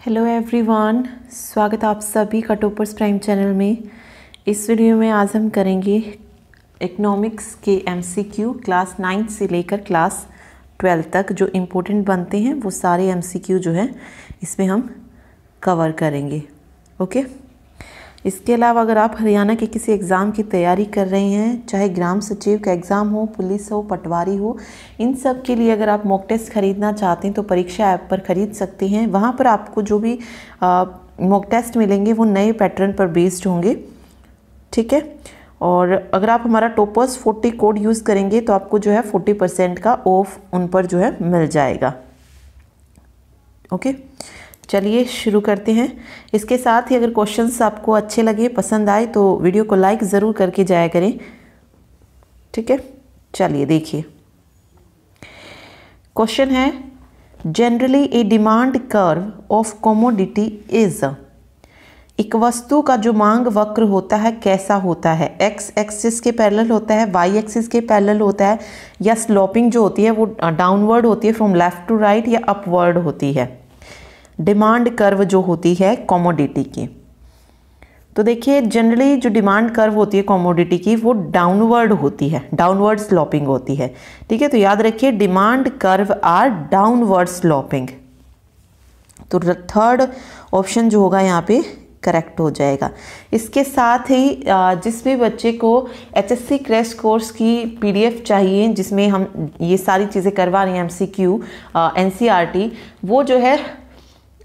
Hello everyone स्वागत आप सभी का टोपर्स प्राइम चैनल में। इस वीडियो में आज हम करेंगे इकोनॉमिक्स के एमसीक्यू क्लास नाइन्थ से लेकर क्लास ट्वेल्थ तक जो इम्पोर्टेंट बनते हैं, वो सारे एमसीक्यू जो है, इसमें हम कवर करेंगे। ओके इसके अलावा अगर आप हरियाणा के किसी एग्ज़ाम की तैयारी कर रहे हैं, चाहे ग्राम सचिव का एग्ज़ाम हो, पुलिस हो, पटवारी हो, इन सब के लिए अगर आप मॉक टेस्ट खरीदना चाहते हैं तो परीक्षा ऐप पर ख़रीद सकते हैं। वहाँ पर आपको जो भी मॉक टेस्ट मिलेंगे, वो नए पैटर्न पर बेस्ड होंगे। ठीक है? और अगर आप हमारा टोपर्स 40 कोड यूज़ करेंगे तो आपको जो है 40 परसेंट का ऑफ़ उन पर जो है मिल जाएगा। ओके? चलिए शुरू करते हैं। इसके साथ ही अगर क्वेश्चंस आपको अच्छे लगे, पसंद आए तो वीडियो को लाइक ज़रूर करके जाया करें। ठीक है? चलिए देखिए। क्वेश्चन है generally a demand curve of commodity is एक वस्तु का जो मांग वक्र होता है, कैसा होता है? एक्स एक्सिस के पैरेलल होता है वाई एक्सिस के पैरेलल होता है, या स्लोपिंग जो होती है, वो डाउनवर्ड होती है फ्रॉम लेफ़्ट टू राइट या अपवर्ड होती है? डिमांड कर्व जो होती है कॉमोडिटी की। तो देखिए जनरली जो डिमांड कर्व होती है कॉमोडिटी की, वो डाउनवर्ड होती है डाउनवर्ड स्लोपिंग होती है। ठीक है तो याद रखिए, demand curve are downward sloping तो थर्ड ऑप्शन जो होगा यहाँ पे करेक्ट हो जाएगा। इसके साथ ही जिस भी बच्चे को H S C crash course की पीडीएफ चाहिए, जिसमें हम ये सारी चीज़ें करवा रहे हैं M C Q N C R T वो जो है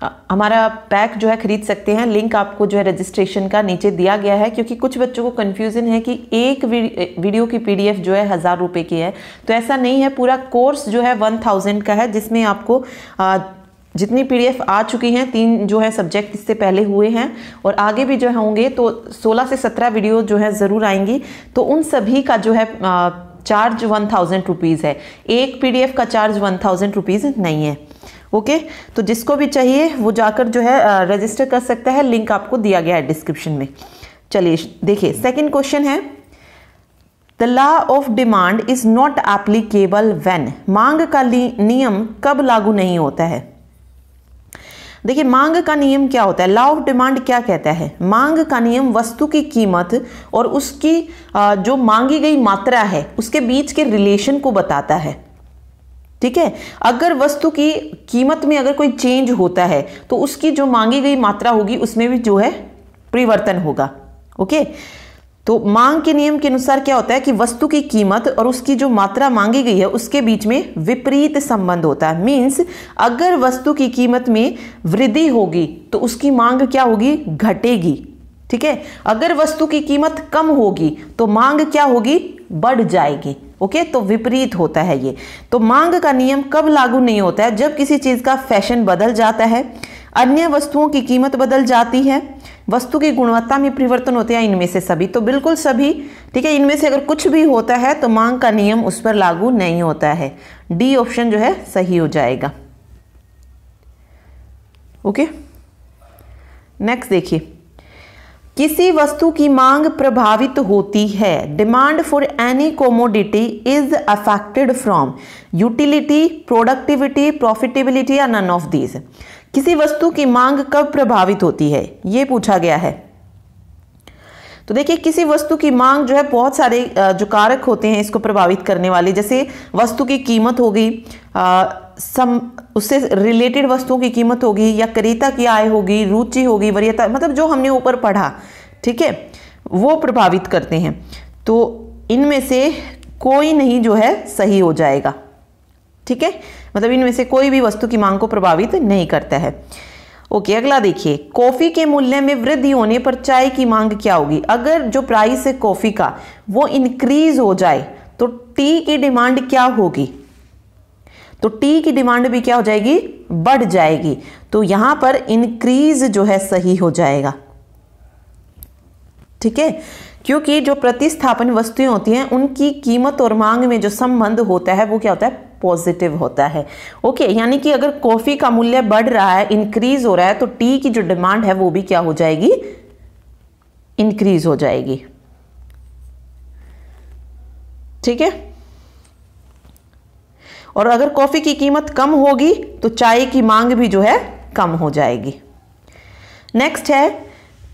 हमारा पैक जो है खरीद सकते हैं। लिंक आपको जो है रजिस्ट्रेशन का नीचे दिया गया है, क्योंकि कुछ बच्चों को कन्फ्यूज़न है कि एक वीडियो की पीडीएफ जो है हज़ार रुपये की है। तो ऐसा नहीं है, पूरा कोर्स जो है वन थाउज़ेंड का है, जिसमें आपको जितनी पीडीएफ आ चुकी हैं, तीन जो है सब्जेक्ट इससे पहले हुए हैं, और आगे भी जो होंगे तो 16 से 17 वीडियो जो है ज़रूर आएँगी। तो उन सभी का जो है चार्ज वन थाउज़ेंड रुपीज़ है। एक पीडीएफ का चार्ज वन थाउज़ेंड रुपीज़ नहीं है। ओके तो जिसको भी चाहिए, वो जाकर जो है रजिस्टर कर सकता है। लिंक आपको दिया गया है डिस्क्रिप्शन में। चलिए, देखिए सेकंड क्वेश्चन है। The law of demand is not applicable when मांग का नियम कब लागू नहीं होता है? देखिए, मांग का नियम क्या होता है? लॉ ऑफ़ डिमांड क्या कहता है? मांग का नियम वस्तु की कीमत और उसकी जो मांगी गई मात्रा है, उसके बीच के रिलेशन को बताता है। ठीक है? अगर वस्तु की कीमत में अगर कोई चेंज होता है तो उसकी जो मांगी गई मात्रा होगी, उसमें भी जो है परिवर्तन होगा, ओके? तो मांग के नियम के अनुसार क्या होता है कि वस्तु की कीमत और उसकी जो मात्रा मांगी गई है, उसके बीच में विपरीत संबंध होता है। मींस अगर वस्तु की कीमत में वृद्धि होगी तो उसकी मांग क्या होगी? घटेगी, ठीक है? अगर वस्तु की कीमत कम होगी तो मांग क्या होगी? बढ़ जाएगी। ओके? तो विपरीत होता है ये। तो मांग का नियम कब लागू नहीं होता है? जब किसी चीज़ का फ़ैशन बदल जाता है, अन्य वस्तुओं की कीमत बदल जाती है, वस्तु की गुणवत्ता में परिवर्तन होते हैं इनमें से सभी। तो बिल्कुल सभी, ठीक है, इनमें से अगर कुछ भी होता है तो मांग का नियम उस पर लागू नहीं होता है। डी ऑप्शन जो है, सही हो जाएगा। ओके? नेक्स्ट देखिए। किसी वस्तु की मांग प्रभावित होती है। Demand for any commodity is affected from utility productivity profitability या नन ऑफ़ दीज किसी वस्तु की मांग कब प्रभावित होती है? ये पूछा गया है। तो देखिए, किसी वस्तु की मांग जो है, बहुत सारे जो कारक होते हैं इसको प्रभावित करने वाले। जैसे वस्तु की कीमत होगी सम, उससे रिलेटेड वस्तुओं की कीमत होगी या क्रेता की आय होगी, रुचि होगी, वरीयता मतलब जो हमने ऊपर पढ़ा, ठीक है? वो प्रभावित करते हैं। तो इनमें से कोई नहीं जो है सही हो जाएगा, ठीक है? मतलब इनमें से कोई भी वस्तु की मांग को प्रभावित नहीं करता है। ओके, अगला देखिए। कॉफ़ी के मूल्य में वृद्धि होने पर चाय की मांग क्या होगी? अगर जो प्राइस है कॉफ़ी का, वो इंक्रीज हो जाए तो टी की डिमांड क्या होगी? तो टी की डिमांड भी क्या हो जाएगी? बढ़ जाएगी। तो यहाँ पर इंक्रीज जो है सही हो जाएगा। ठीक है? क्योंकि जो प्रतिस्थापन वस्तुएँ होती हैं, उनकी कीमत और मांग में जो संबंध होता है, वो क्या होता है? पॉजिटिव होता है। ओके यानी कि अगर कॉफ़ी का मूल्य बढ़ रहा है इंक्रीज हो रहा है तो टी की जो डिमांड है, वो भी क्या हो जाएगी? इंक्रीज हो जाएगी। ठीक है? और अगर कॉफ़ी की कीमत कम होगी तो चाय की मांग भी जो है कम हो जाएगी। नेक्स्ट है,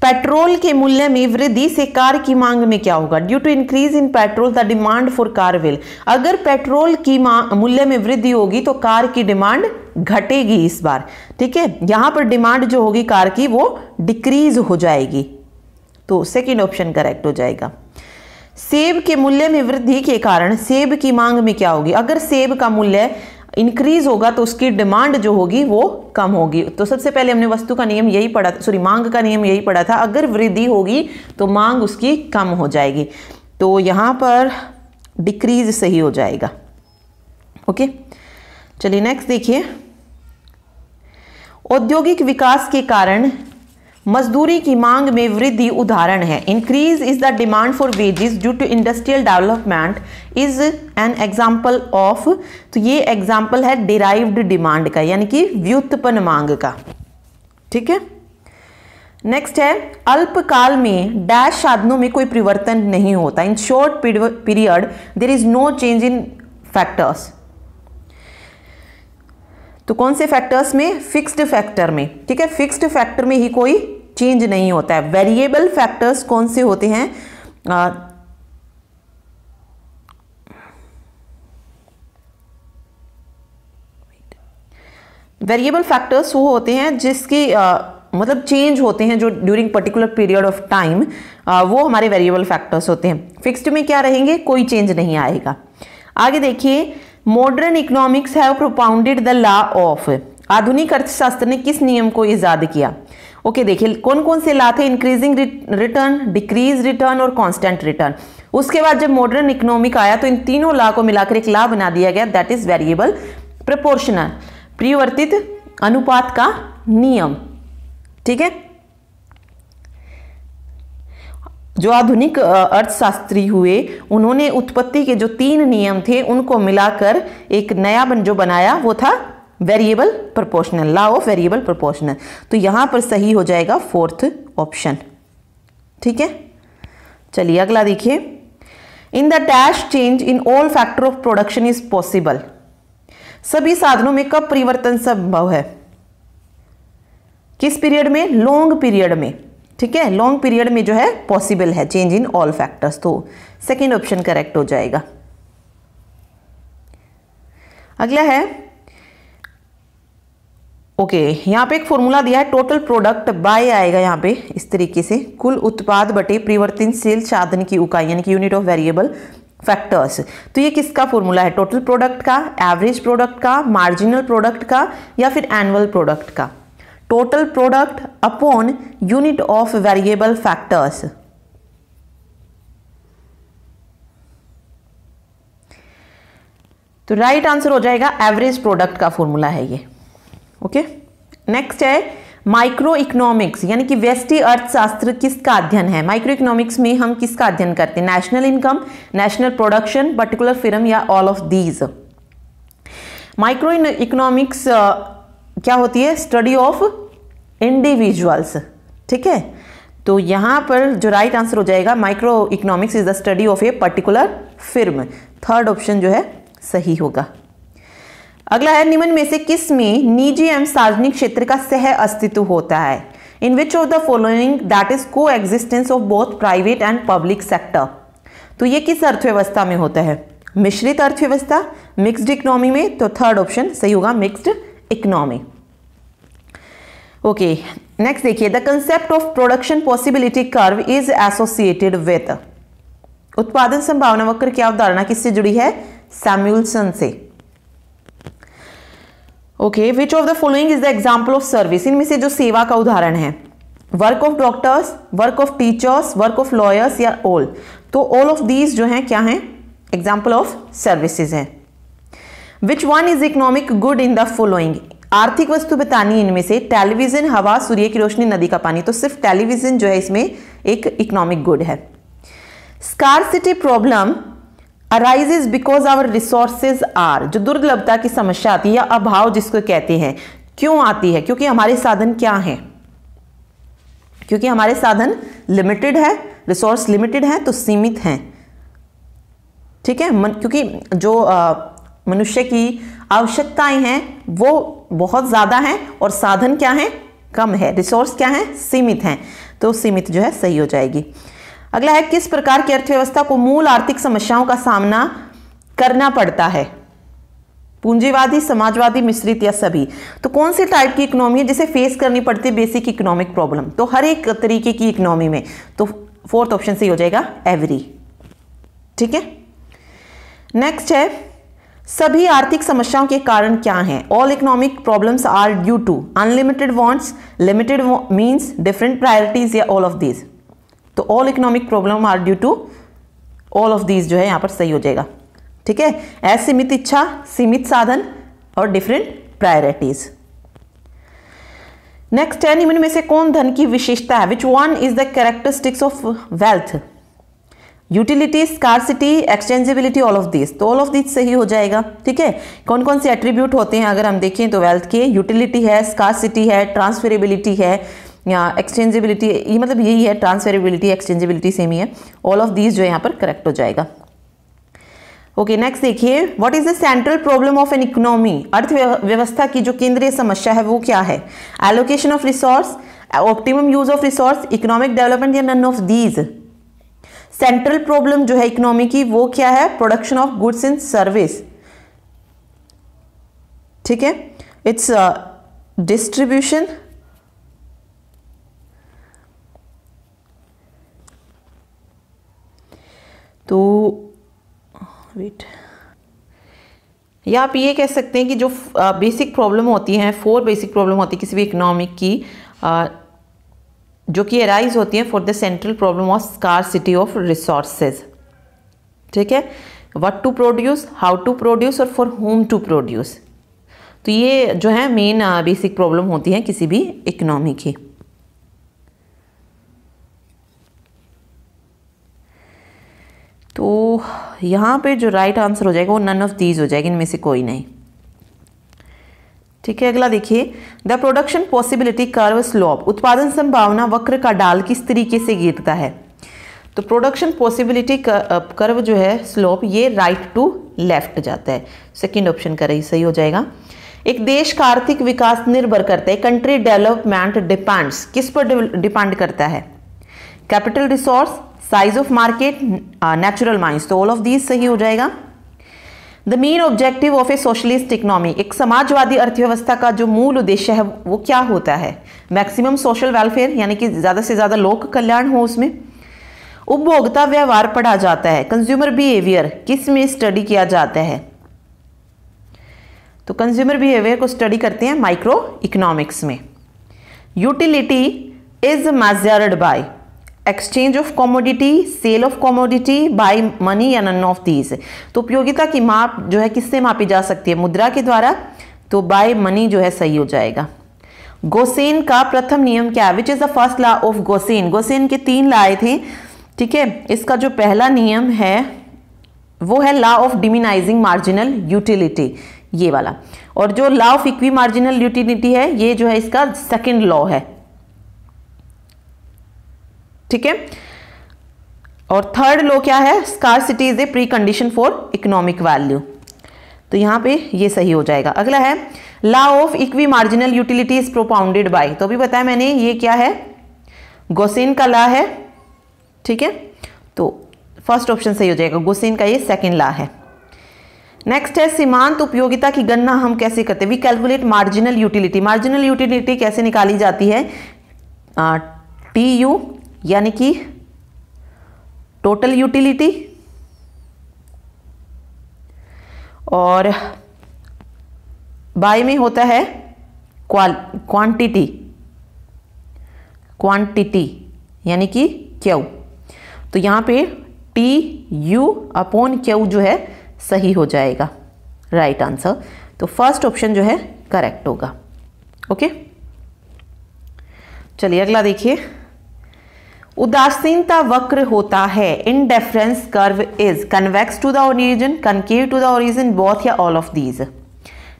पेट्रोल के मूल्य में वृद्धि से कार की मांग में क्या होगा? Due to increase in petrol the demand for car will अगर पेट्रोल की मूल्य में वृद्धि होगी तो कार की डिमांड घटेगी इस बार। ठीक है? यहाँ पर डिमांड जो होगी कार की, वो डिक्रीज हो जाएगी। तो सेकेंड ऑप्शन करेक्ट हो जाएगा। सेब के मूल्य में वृद्धि के कारण सेब की मांग में क्या होगी? अगर सेब का मूल्य इंक्रीज होगा तो उसकी डिमांड जो होगी, वो कम होगी। तो सबसे पहले हमने वस्तु का नियम यही पढ़ा सॉरी मांग का नियम यही पढ़ा था। अगर वृद्धि होगी तो मांग उसकी कम हो जाएगी। तो यहाँ पर डिक्रीज सही हो जाएगा। ओके? चलिए नेक्स्ट देखिए। औद्योगिक विकास के कारण मजदूरी की मांग में वृद्धि उदाहरण है। Increase is the demand for wages due to industrial development is an example of तो ये एग्ज़ाम्पल है डिराइव्ड डिमांड का, यानी कि व्युत्पन्न मांग का। ठीक है? नेक्स्ट है, अल्पकाल में डैश साधनों में कोई परिवर्तन नहीं होता। In short period there is no change in factors तो कौन से फैक्टर्स में? फिक्स्ड फैक्टर में। ठीक है? फिक्स्ड फैक्टर में ही कोई चेंज नहीं होता है। वेरिएबल फैक्टर्स कौन से होते हैं? वेरिएबल फैक्टर्स वो होते हैं जिसकी मतलब चेंज होते हैं जो during particular period of time वो हमारे वेरिएबल फैक्टर्स होते हैं। फिक्स्ड में क्या रहेंगे? कोई चेंज नहीं आएगा। आगे देखिए modern economics have propounded the law of आधुनिक अर्थशास्त्र ने किस नियम को ईजाद किया? ओके देखिए कौन कौन से ला थे इंक्रीजिंग रिटर्न डिक्रीज रिटर्न और कांस्टेंट रिटर्न उसके बाद जब मॉडर्न इकोनॉमिक आया तो इन तीनों ला को मिलाकर एक ला बना दिया गया। दैट इज़ वेरिएबल प्रपोर्शनल परिवर्तित अनुपात का नियम। ठीक है? जो आधुनिक अर्थशास्त्री हुए, उन्होंने उत्पत्ति के जो तीन नियम थे, उनको मिलाकर एक नया बन, जो बनाया, वो था variable proportional law of variable proportional तो यहाँ पर सही हो जाएगा फोर्थ ऑप्शन ठीक है? चलिए अगला देखिए. In the dash change in all factor of production is possible सभी साधनों में कब परिवर्तन संभव है? किस पीरियड में? लॉन्ग पीरियड में. ठीक है? लॉन्ग पीरियड में जो है पॉसिबल है चेंज इन ऑल फैक्टर्स तो सेकेंड ऑप्शन करेक्ट हो जाएगा. अगला है ओके okay, यहाँ पे एक फॉर्मूला दिया है टोटल प्रोडक्ट बाय आएगा यहाँ पे इस तरीके से। कुल उत्पाद बटे परिवर्तनशील साधन की इकाई यानी कि यूनिट ऑफ़ वेरिएबल फैक्टर्स तो ये किसका फॉर्मूला है? टोटल प्रोडक्ट का एवरेज प्रोडक्ट का मार्जिनल प्रोडक्ट का या फिर एनुअल प्रोडक्ट का? Total product upon unit of variable factors तो राइट right आंसर हो जाएगा एवरेज प्रोडक्ट का फॉर्मूला है ये। ओके नेक्स्ट है माइक्रो इकोनॉमिक्स यानी कि वेस्टी अर्थशास्त्र किसका अध्ययन है? माइक्रो इकोनॉमिक्स में हम किसका अध्ययन करते हैं? National income national production particular firm या all of these micro economics क्या होती है? स्टडी ऑफ़ इंडिविजुअल्स ठीक है? तो यहाँ पर जो राइट right आंसर हो जाएगा micro economics is the study of a particular firm third option जो है, सही होगा। अगला है, निम्न में से किसमें निजी एवं सार्वजनिक क्षेत्र का सह अस्तित्व होता है? In which of the following that is coexistence of both private and public sector तो ये किस अर्थव्यवस्था में होता है? मिश्रित अर्थव्यवस्था मिक्स्ड इकोनॉमी में तो थर्ड ऑप्शन सही होगा मिक्स्ड इकोनॉमी ओके नेक्स्ट देखिए the concept of production possibility curve is associated with उत्पादन संभावना वक्र की अवधारणा किससे जुड़ी है? सैम्यूलसन से. Okay which of the following is the example of service इनमें से जो सेवा का उदाहरण है work of doctors work of teachers work of lawyers या ऑल तो ऑल ऑफ़ दीज जो हैं, क्या हैं? एग्ज़ाम्पल ऑफ़ सर्विसेज़ हैं। Which one is economic good in the following आर्थिक वस्तु बतानी इनमें से टेलीविज़न हवा, सूर्य की रोशनी, नदी का पानी। तो सिर्फ़ टेलीविज़न जो है, इसमें एक इकोनॉमिक गुड है। Scarcity problem arises because our resources are जो दुर्लभता की समस्या आती है या अभाव जिसको कहते हैं क्यों आती है? क्योंकि हमारे साधन क्या हैं? क्योंकि हमारे साधन लिमिटेड है रिसोर्स लिमिटेड है तो सीमित हैं। ठीक है? मन, क्योंकि जो मनुष्य की आवश्यकताएँ हैं वो बहुत ज़्यादा हैं और साधन क्या हैं? कम है। रिसोर्स क्या है? सीमित हैं। तो सीमित जो है सही हो जाएगी। अगला है, किस प्रकार की अर्थव्यवस्था को मूल आर्थिक समस्याओं का सामना करना पड़ता है? पूंजीवादी, समाजवादी, मिश्रित या सभी? तो कौन सी टाइप की इकोनॉमी है जिसे फेस करनी पड़ती है बेसिक इकोनॉमिक प्रॉब्लम तो हर एक तरीके की इकोनॉमी में। तो फोर्थ ऑप्शन सही हो जाएगा एवरी ठीक है? नेक्स्ट है, सभी आर्थिक समस्याओं के कारण क्या हैं? All economic problems are due to unlimited wants limited means different priorities या ऑल ऑफ़ दीज तो all economic problem are due to all of these जो है यहाँ पर सही हो जाएगा। ठीक है? असीमित इच्छा, सीमित साधन और डिफरेंट प्रायोरिटीज नेक्स्ट है निम्न में से कौन धन की विशेषता है? Which one is the characteristics of wealth utility scarcity exchangeability all of this तो ऑल ऑफ़ दिस सही हो जाएगा। ठीक है? कौन कौन से एट्रीब्यूट होते हैं? अगर हम देखें तो वेल्थ के यूटिलिटी है स्कारसिटी है ट्रांसफेरेबिलिटी है या एक्सचेंजेबिलिटी ये मतलब यही है ट्रांसफेरेबिलिटी एक्सचेंजेबिलिटी सेम ही है। ऑल ऑफ़ दीज जो यहाँ पर करेक्ट हो जाएगा। ओके नेक्स्ट देखिए what is the central problem of an economy अर्थव्यवस्था की जो केंद्रीय समस्या है, वो क्या है? Allocation of resource optimum use of resource economic development या none of these central problem जो है इकोनॉमी की, वो क्या है? Production of goods and service ठीक है? इट्स डिस्ट्रीब्यूशन तो वेट या आप ये कह सकते हैं कि जो बेसिक प्रॉब्लम होती हैं फोर बेसिक प्रॉब्लम होती है किसी भी इकोनॉमिक की uh, जो कि अराइज होती हैं for the central problem of scarcity of resources ठीक है? What to produce how to produce और फॉर होम टू प्रोड्यूस तो ये जो है मेन बेसिक प्रॉब्लम होती है किसी भी इकोनॉमी की। तो यहाँ पे जो राइट आंसर हो जाएगा वो नन ऑफ़ दीज हो जाएगी, इनमें से कोई नहीं। ठीक है, अगला देखिए। The production possibility curve slope उत्पादन संभावना वक्र का डाल किस तरीके से गिरता है? तो प्रोडक्शन पॉसिबिलिटी कर्व जो है स्लोप ये राइट टू लेफ़्ट जाता है। सेकेंड ऑप्शन का रही सही हो जाएगा। एक देश का आर्थिक विकास निर्भर करता है। कंट्री डेवलपमेंट डिपेंड्स किस पर डिपेंड करता है? Capital resource size of market natural mines तो ऑल ऑफ़ दीज सही हो जाएगा. The main objective of a socialist economy एक समाजवादी अर्थव्यवस्था का जो मूल उद्देश्य है, वो क्या होता है? मैक्सिमम सोशल वेलफेयर यानी कि ज़्यादा से ज़्यादा लोक कल्याण हो उसमें. उपभोक्ता व्यवहार पढ़ा जाता है. कंज्यूमर बिहेवियर किसमें स्टडी किया जाता है? तो कंज्यूमर बिहेवियर को स्टडी करते हैं माइक्रो इकोनॉमिक्स में. Utility is measured by exchange of commodity sale of commodity by money या नन ऑफ़ दीज तो उपयोगिता की माप जो है, किससे मापी जा सकती है? मुद्रा के द्वारा। तो बाय मनी जो है, सही हो जाएगा। गोसेन का प्रथम नियम क्या है? Which is the first law of Gossen Gossen के तीन लाए थे। ठीक है? इसका जो पहला नियम है, वो है law of diminishing marginal utility ये वाला। और जो law of equi marginal utility है, ये जो है, इसका सेकेंड लॉ है। ठीक है? और थर्ड लो क्या है? Scarcity is a precondition for economic value तो यहाँ पे ये सही हो जाएगा। अगला है law of equi marginal utility is propounded by तो अभी बताया मैंने, ये क्या है? गोसेन का लॉ है, ठीक है? तो फ़र्स्ट ऑप्शन सही हो जाएगा। गोसेन का ये सेकेंड लॉ है। नेक्स्ट है, सीमांत उपयोगिता की गणना हम कैसे करते हैं? We calculate marginal utility marginal utility कैसे निकाली जाती है? टी यू यानी कि टोटल यूटिलिटी और बाय में होता है क्वांटिटी क्वांटिटी यानी कि क्यू। तो यहाँ पे टी यू अपॉन क्यू जो है सही हो जाएगा। राइट right आंसर तो फ़र्स्ट ऑप्शन जो है करेक्ट होगा। ओके चलिए अगला देखिए। उदासीनता वक्र होता है। Indifference curve is convex to the origin concave to the origin both या all of these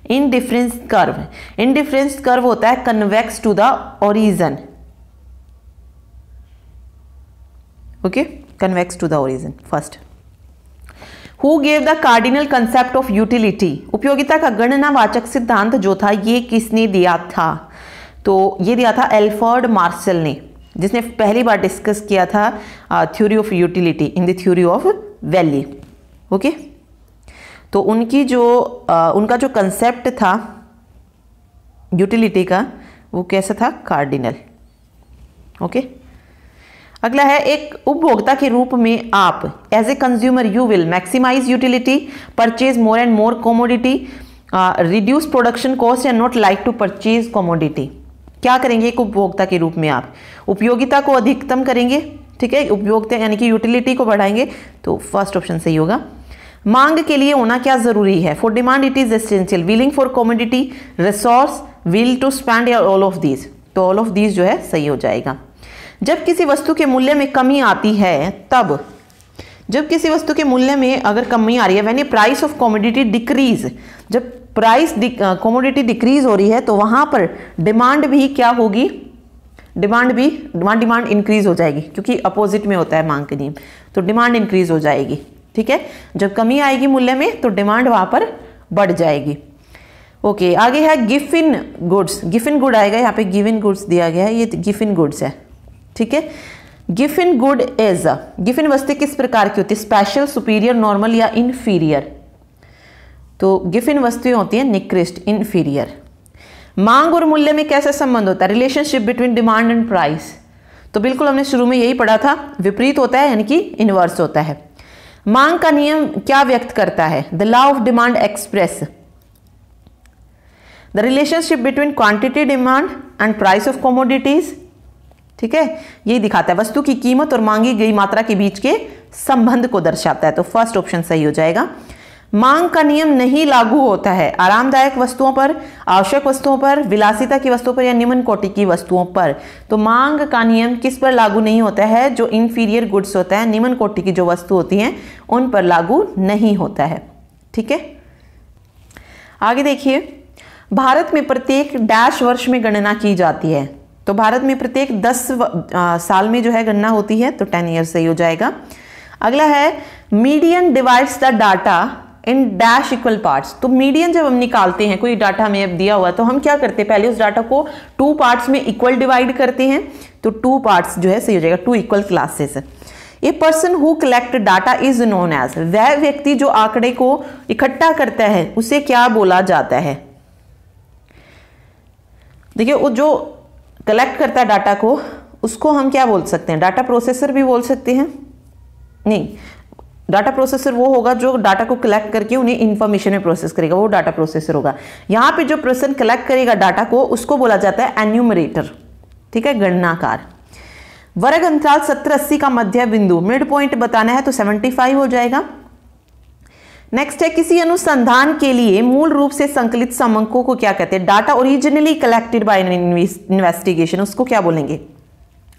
indifference curve indifference curve होता है convex to the origin okay convex to the origin first who gave the cardinal concept of utility उपयोगिता का गणनावाचक सिद्धांत जो था, ये किसने दिया था? तो ये दिया था एल्फर्ड मार्शल ने। जिसने पहली बार डिस्कस किया था theory of utility in the theory of value okay तो उनकी जो uh, उनका जो कंसेप्ट था यूटिलिटी का वो कैसा था? Cardinal okay okay? अगला है एक उपभोक्ता के रूप में आप as a consumer you will maximise utility purchase more and more commodity reduce production cost and not like to purchase commodity क्या करेंगे एक उपभोक्ता के रूप में आप? उपयोगिता को अधिकतम करेंगे, ठीक है? उपयोगिता यानी कि यूटिलिटी को बढ़ाएँगे तो फ़र्स्ट ऑप्शन सही होगा। मांग के लिए होना क्या ज़रूरी है? For demand it is essential willing for commodity resource will to spend all of these तो ऑल ऑफ़ दीज जो है सही हो जाएगा। जब किसी वस्तु के मूल्य में कमी आती है, तब जब किसी वस्तु के मूल्य में अगर कमी आ रही है when price of commodity decrease जब प्राइस कॉमोडिटी डिक्रीज हो रही है तो वहाँ पर डिमांड भी क्या होगी? डिमांड भी डिमांड डिमांड इंक्रीज हो जाएगी क्योंकि अपोजिट में होता है मांग के नियम तो डिमांड इंक्रीज हो जाएगी ठीक है? जब कमी आएगी मूल्य में तो डिमांड वहाँ पर बढ़ जाएगी। ओके okay, आगे है gift in goods gift in good आएगा यहाँ पे गिव इन गुड्स दिया गया है ये गिफ इन गुड्स है ठीक है? गिफिन गुड इज़, गिफिन वस्तु किस प्रकार की होती है? स्पेशल सुपीरियर नॉर्मल या इनफीरियर तो गिफिन वस्तुएँ होती हैं निकृष्ट इनफीरियर मांग और मूल्य में कैसा संबंध होता है? Relationship between demand and price तो बिल्कुल हमने शुरू में यही पढ़ा था, विपरीत होता है यानी कि इनवर्स होता है। मांग का नियम क्या व्यक्त करता है? The law of demand express the relationship between quantity demand and price of commodities ठीक है? यही दिखाता है। वस्तु की कीमत और मांगी गई मात्रा के बीच के संबंध को दर्शाता है। तो फ़र्स्ट ऑप्शन सही हो जाएगा। मांग का नियम नहीं लागू होता है। आरामदायक वस्तुओं पर, आवश्यक वस्तुओं पर, विलासिता की वस्तुओं पर या निम्न कोटि की वस्तुओं पर। तो मांग का नियम किस पर लागू नहीं होता है? जो इंफीरियर गुड्स होता है, निम्न कोटि की जो वस्तु होती हैं, उन पर लागू नहीं होता है। ठीक है? आगे देखिए। भारत में प्रत्येक डैश वर्ष में गणना की जाती है। तो भारत में प्रत्येक दस साल में जो है गणना होती है तो टेन ईयर सही हो जाएगा। अगला है median divides the data in dash equal parts तो मीडियन जब हम निकालते हैं, कोई डाटा हमें अब दिया हुआ तो हम क्या करते हैं? पहले उस डाटा को टू पार्ट्स में इक्वल डिवाइड करते हैं तो टू पार्ट्स जो है सही हो जाएगा two equal classes a person who collect data is known as वह व्यक्ति जो आंकड़े को इकट्ठा करता है, उसे क्या बोला जाता है? देखिए, वो जो कलेक्ट करता है डाटा को, उसको हम क्या बोल सकते हैं? डाटा प्रोसेसर भी बोल सकते हैं। नहीं डाटा प्रोसेसर वो होगा जो डाटा को कलेक्ट करके उन्हें इंफॉर्मेशन में प्रोसेस करेगा, वो डाटा प्रोसेसर होगा। यहाँ पे जो पर्सन कलेक्ट करेगा डाटा को, उसको बोला जाता है एन्यूमरेटर ठीक है? गणनाकार। वर्ग अंतराल सत्तर अस्सी का मध्य बिंदु मिड पॉइंट बताना है तो सेवेंटी फाइव हो जाएगा। नेक्स्ट है किसी अनुसंधान के लिए मूल रूप से संकलित समंकों को क्या कहते हैं? Data originally collected by investigation उसको क्या बोलेंगे?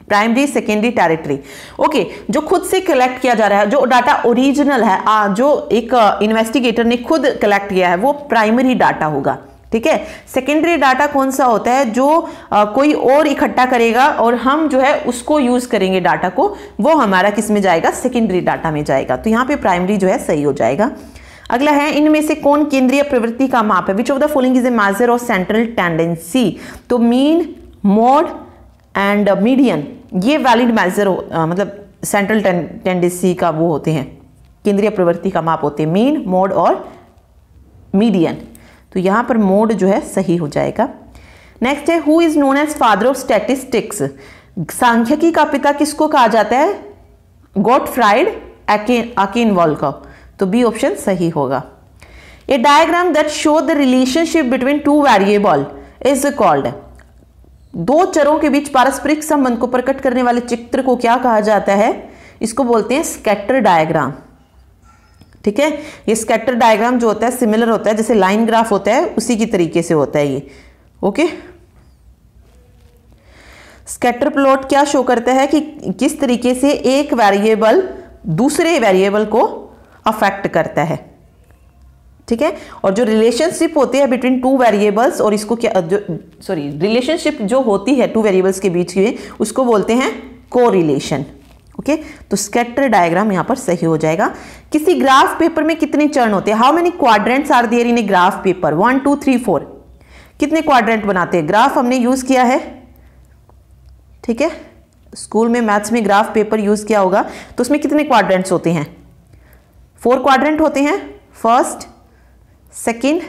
प्राइमरी सेकेंडरी टेरिटरी ओके जो खुद से कलेक्ट किया जा रहा है जो डाटा ओरिजिनल है आ, जो एक इन्वेस्टिगेटर ने खुद कलेक्ट किया है वो प्राइमरी डाटा होगा। ठीक है? सेकेंडरी डाटा कौन सा होता है जो आ, कोई और इकट्ठा करेगा और हम जो है उसको यूज़ करेंगे डाटा को वो हमारा किसमें जाएगा? सेकेंडरी डाटा में जाएगा। तो यहाँ पे प्राइमरी जो है सही हो जाएगा। अगला है इनमें से कौन केंद्रीय प्रवृत्ति का माप है? Which of the following is a measure of central tendency तो मीन मोड एंड मीडियन ये वैलिड मेजर मतलब सेंट्रल टेंडेंसी का वो होते हैं। केंद्रीय प्रवृत्ति का माप होते हैं। मीन मोड और मीडियन तो यहाँ पर मोड जो है सही हो जाएगा। नेक्स्ट है who is known as father of statistics सांख्यिकी का पिता किसको कहा जाता है? गॉट फ्राइड अकेन वॉल्का तो बी ऑप्शन सही होगा। A diagram that show the relationship between two variable is called दो चरों के बीच पारस्परिक संबंध को प्रकट करने वाले चित्र को क्या कहा जाता है? इसको बोलते हैं स्कैटर डायग्राम ठीक है? ये स्कैटर डायग्राम जो होता है सिमिलर होता है, जैसे लाइन ग्राफ होता है, उसी की तरीके से होता है ये। ओके स्कैटर प्लॉट क्या शो करता है कि किस तरीके से एक वेरिएबल दूसरे वेरिएबल को अफेक्ट करता है। ठीक है? और जो रिलेशनशिप होती है बिटवीन टू वेरिएबल्स और इसको क्या सॉरी रिलेशनशिप जो होती है टू वेरिएबल्स के बीच में, उसको बोलते हैं को ओके? तो स्कैटर डायग्राम यहाँ पर सही हो जाएगा। किसी ग्राफ पेपर में कितने चरण होते हैं? How many quadrants are there in a graph paper one two three four कितने क्वाड्रेंट बनाते हैं? ग्राफ हमने यूज़ किया है। ठीक है? स्कूल में मैथ्स में ग्राफ पेपर यूज़ किया होगा। तो उसमें कितने क्वाड्रेंट्स होते हैं? फोर क्वाड्रेंट होते हैं। First second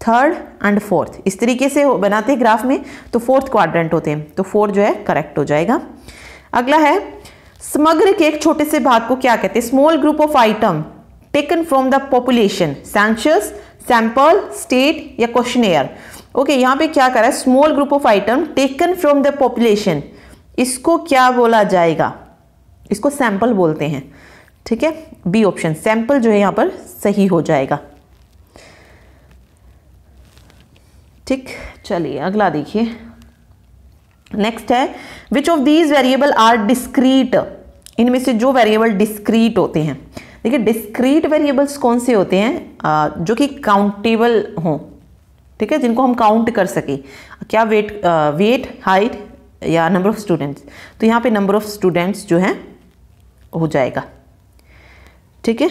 third and fourth इस तरीके से बनाते हैं ग्राफ में। तो फोर्थ क्वाड्रेंट होते हैं। तो फोर जो है करेक्ट हो जाएगा। अगला है, समग्र के एक छोटे से भाग को क्या कहते हैं? Small group of item taken from the population census sample state या क्वेश्चन ओके यहाँ पे क्या कर है? Small group of item taken from the population इसको क्या बोला जाएगा? इसको सैंपल बोलते हैं। ठीक है? बी ऑप्शन सैंपल जो है यहाँ पर सही हो जाएगा। ठीक, चलिए, अगला देखिए। नेक्स्ट है which of these variable are discrete इनमें से जो वेरिएबल डिस्क्रीट होते हैं। देखिए डिस्क्रीट वेरिएबल्स कौन से होते हैं? जो कि काउंटेबल हों। ठीक है, जिनको हम काउंट कर सके। क्या वेट वेट हाइट या नंबर ऑफ़ स्टूडेंट्स तो यहाँ पे नंबर ऑफ़ स्टूडेंट्स जो है, हो जाएगा। ठीक है?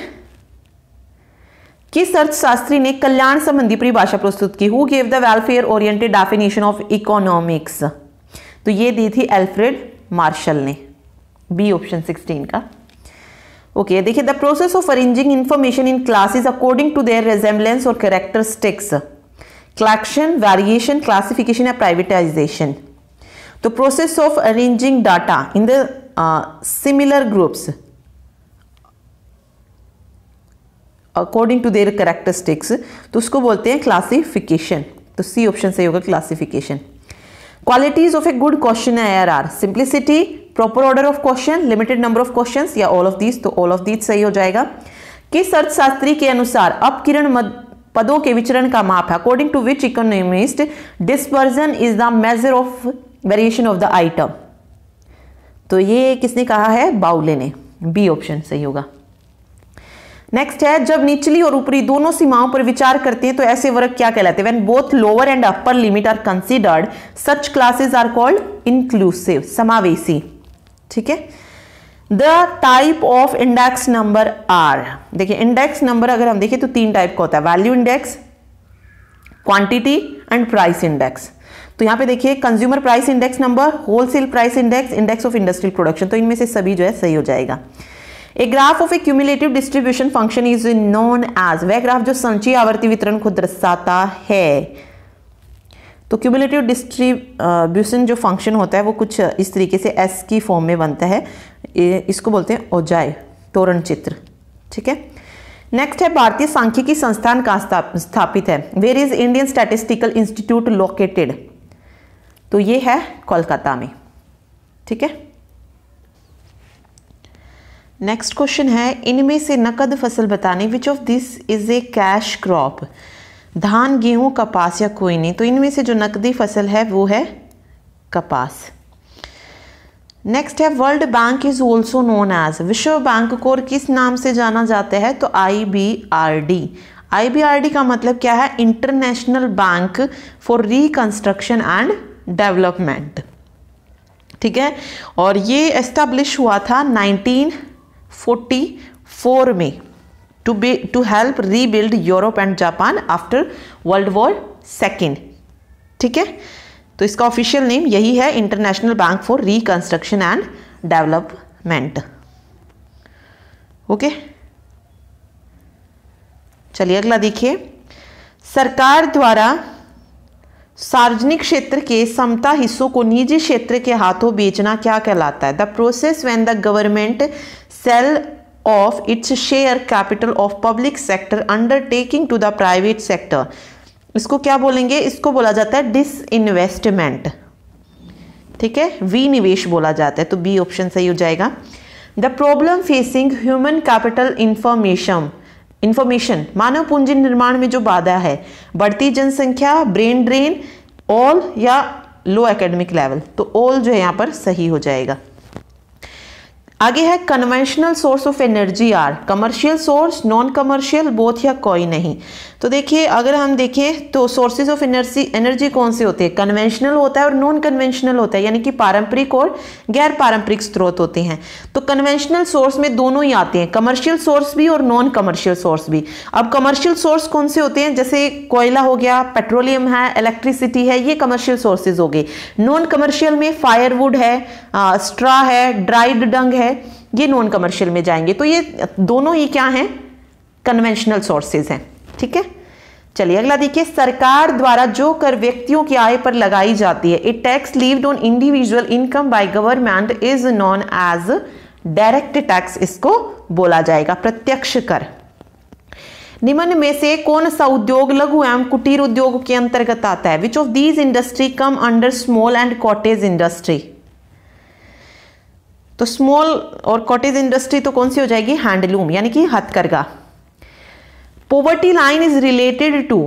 किस अर्थशास्त्री ने कल्याण संबंधी परिभाषा प्रस्तुत की। Who gave the welfare oriented definition of economics तो ये दी थी एल्फ्रेड मार्शल ने। बी ऑप्शन 16 का। ओके देखिए the process of arranging information in classes according to their resemblance और कैरेक्टरिस्टिक्स कलेक्शन वेरिएशन क्लासिफिकेशन या प्राइवेटाइजेशन तो process of arranging data in the similar groups according to their characteristics तो उसको बोलते हैं classification तो सी ऑप्शन सही होगा classification qualities of a good question are simplicity proper order of question limited number of question या all of these तो all of these सही हो जाएगा। किस अर्थशास्त्री के अनुसार अपकिरण पदों के विचरण का माप है? According to which economist dispersion is the measure of variation of the item तो ये किसने कहा है? बाउले ने। बी ऑप्शन सही होगा। नेक्स्ट है, जब निचली और ऊपरी दोनों सीमाओं पर विचार करते हैं तो ऐसे वर्ग क्या कहलाते हैं? When both lower and upper limit are considered such classes are called inclusive समावेशी। ठीक है? The type of index number are देखिए इंडेक्स नंबर अगर हम देखें तो तीन टाइप का होता है। Value index quantity and price index तो यहाँ पे देखिए consumer price index number wholesale price index index of industrial production तो इनमें से सभी जो है, सही हो जाएगा। A graph of a cumulative distribution function is known as वह ग्राफ जो संचयी आवर्ती वितरण को दर्शाता है। तो क्यूमुलेटिव डिस्ट्रीब्यूशन जो फ़ंक्शन होता है, वो कुछ इस तरीके से एस की फॉर्म में बनता है। इसको बोलते हैं ओजाय तोरण चित्र। ठीक है? नेक्स्ट है, भारतीय सांख्यिकी संस्थान कहाँ स्थापित है? Where is Indian statistical institute located तो ये है कोलकाता में। ठीक है? नेक्स्ट क्वेश्चन है, इनमें से नकद फ़सल बताने which of this is a cash crop धान, गेहूँ, कपास या कोई नहीं तो इनमें से जो नकदी फ़सल है, वो है कपास। नेक्स्ट है world bank is also known as विश्व बैंक को किस नाम से जाना जाता है तो I B R D I B R D का मतलब क्या है? International bank for reconstruction and development ठीक है? और ये एस्टेब्लिश हुआ था 1944 में to be to help rebuild Europe and Japan after world war second ठीक है? तो इसका ऑफिशियल नेम यही है international bank for reconstruction and development okay चलिए अगला देखिए। सरकार द्वारा सार्वजनिक क्षेत्र के समता हिस्सों को निजी क्षेत्र के हाथों बेचना क्या कहलाता है? The process when the government sell of its share capital of public sector undertaking to the private sector इसको क्या बोलेंगे? इसको बोला जाता है डिस इन्वेस्टमेंट ठीक है? विनिवेश बोला जाता है तो बी ऑप्शन सही हो जाएगा. The problem facing human capital information information मानव पूंजी निर्माण में जो बाधा है, बढ़ती जनसंख्या ब्रेन ड्रेन ऑल या लो एकेडमिक लेवल तो ऑल जो है यहाँ पर सही हो जाएगा. आगे है conventional source of energy are commercial source non commercial both या कोई नहीं। तो देखिए, अगर हम देखें तो सोर्सेज ऑफ़ एनर्जी एनर्जी कौन से होते हैं? कन्वेंशनल होता है और नॉन कन्वेंशनल होता है, यानी कि पारंपरिक और गैर पारंपरिक स्रोत होते हैं। तो कन्वेंशनल सोर्स में दोनों ही आते हैं कमर्शियल सोर्स भी और नॉन कमर्शियल सोर्स भी। अब कमर्शियल सोर्स कौन से होते हैं? जैसे कोयला हो गया पेट्रोलियम है इलेक्ट्रिसिटी है, ये कमर्शियल सोर्सेज हो गए। नॉन कमर्शियल में फायरवुड है स्ट्रा है ड्राइड डंग है ये नॉन कमर्शियल में जाएँगे। तो ये दोनों ही क्या हैं? कन्वेंशनल सोर्सेज हैं। ठीक है? चलिए, अगला देखिए, सरकार द्वारा जो कर व्यक्तियों की आय पर लगाई जाती है it tax levied on individual income by government is known as direct tax इसको बोला जाएगा, प्रत्यक्ष कर। निम्न में से कौन सा उद्योग लघु एवं कुटीर उद्योग के अंतर्गत आता है? Which of these industry come under small and cottage industry तो स्मॉल और कॉटेज इंडस्ट्री तो कौन सी हो जाएगी? हैंडलूम यानी कि हथकरघा। Poverty line is related to,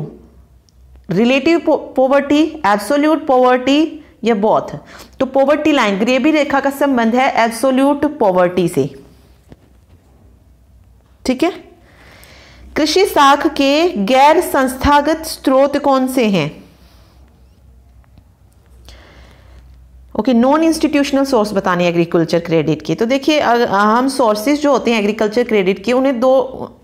relative poverty, absolute poverty, या बोथ तो पोवर्टी लाइन ग्रेबी रेखा का संबंध है एब्सोल्यूट पॉवर्टी से। ठीक है? कृषि साख के गैर संस्थागत स्रोत कौन से हैं? ओके नॉन इंस्टीट्यूशनल सोर्स बताने एग्रीकल्चर क्रेडिट के। तो देखिए हम सोर्सेज जो होते हैं एग्रीकल्चर क्रेडिट के, उन्हें दो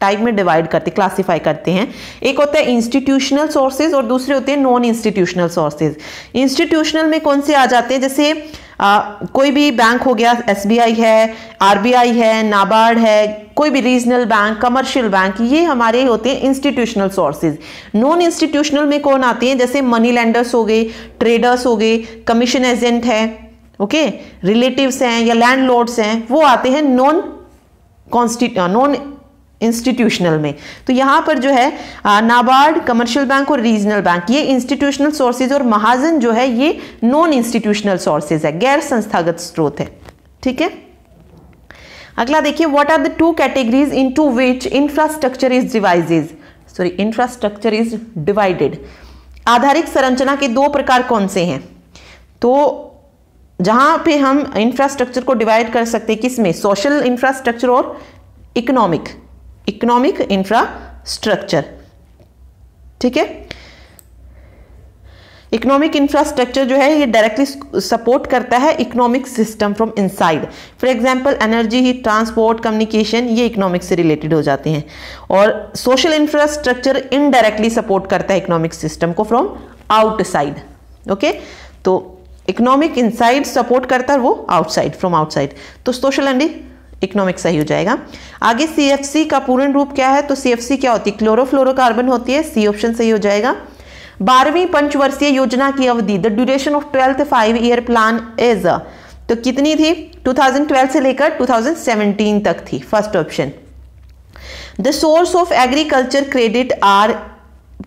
टाइप में डिवाइड करते क्लासिफाई करते हैं। एक होता है इंस्टीट्यूशनल सोर्सेज और दूसरे होते हैं नॉन इंस्टीट्यूशनल सोर्सेज इंस्टीट्यूशनल में कौन से आ जाते हैं? जैसे आ, कोई भी बैंक हो गया एसबीआई है आरबीआई है नाबार्ड है कोई भी रीजनल बैंक कमर्शियल बैंक ये हमारे होते हैं इंस्टीट्यूशनल सोर्सेज नॉन इंस्टीट्यूशनल में कौन आते हैं? जैसे मनी लैंडर्स हो गए ट्रेडर्स हो गए कमीशन एजेंट है ओके रिलेटिव्स हैं या लैंडलॉर्ड्स हैं वो आते हैं नॉन कॉन्स्टिट नॉन इंस्टीट्यूशनल में। तो यहाँ पर जो है नाबार्ड कमर्शियल बैंक और रीजनल बैंक ये इंस्टीट्यूशनल सोर्सेज और महाजन जो है, ये नॉन इंस्टीट्यूशनल सोर्सेज है, गैर संस्थागत स्रोत है। ठीक है? अगला देखिए what are the two categories into which infrastructure is devises sorry infrastructure is divided आधारिक संरचना के दो प्रकार कौन से हैं? तो जहाँ पे हम इंफ्रास्ट्रक्चर को डिवाइड कर सकते हैं, किसमें? सोशल इंफ्रास्ट्रक्चर और इकोनॉमिक इकोनॉमिक इंफ्रास्ट्रक्चर। ठीक है? इकोनॉमिक इंफ्रास्ट्रक्चर जो है, ये डायरेक्टली सपोर्ट करता है economic system from inside for example energy he transport communication ये इकोनॉमिक से रिलेटेड हो जाते हैं। और सोशल इंफ्रास्ट्रक्चर इनडायरेक्टली सपोर्ट करता है इकोनॉमिक सिस्टम को फ्रॉम आउटसाइड ओके तो इकोनॉमिक इनसाइड सपोर्ट करता है वो आउटसाइड फ्रॉम आउटसाइड तो सोशल एंड इकोनॉमिक सही हो जाएगा। आगे सीएफसी का पूर्ण रूप क्या है? तो सीएफसी क्या होती है? क्लोरोफ्लोरोकार्बन होती है। सी ऑप्शन सही हो जाएगा। बारहवीं पंचवर्षीय योजना की अवधि the duration of twelfth five year plan is तो कितनी थी? 2012 से लेकर 2017 तक थी। First option the source of agriculture credit are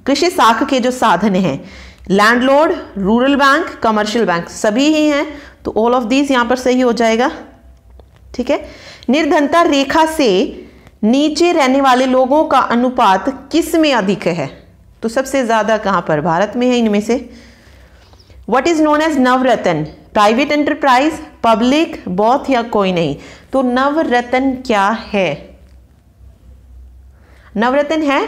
कृषि साख के जो साधन हैं landlord rural bank commercial bank सभी ही हैं। तो ऑल ऑफ़ दीज यहाँ पर सही हो जाएगा। ठीक है? निर्धनता रेखा से नीचे रहने वाले लोगों का अनुपात किसमें अधिक है? तो सबसे ज़्यादा कहाँ पर? भारत में है इनमें से। What is known as Navratna? Private enterprise public बहुत या कोई नहीं? तो नवरत्न क्या है? नवरत्न है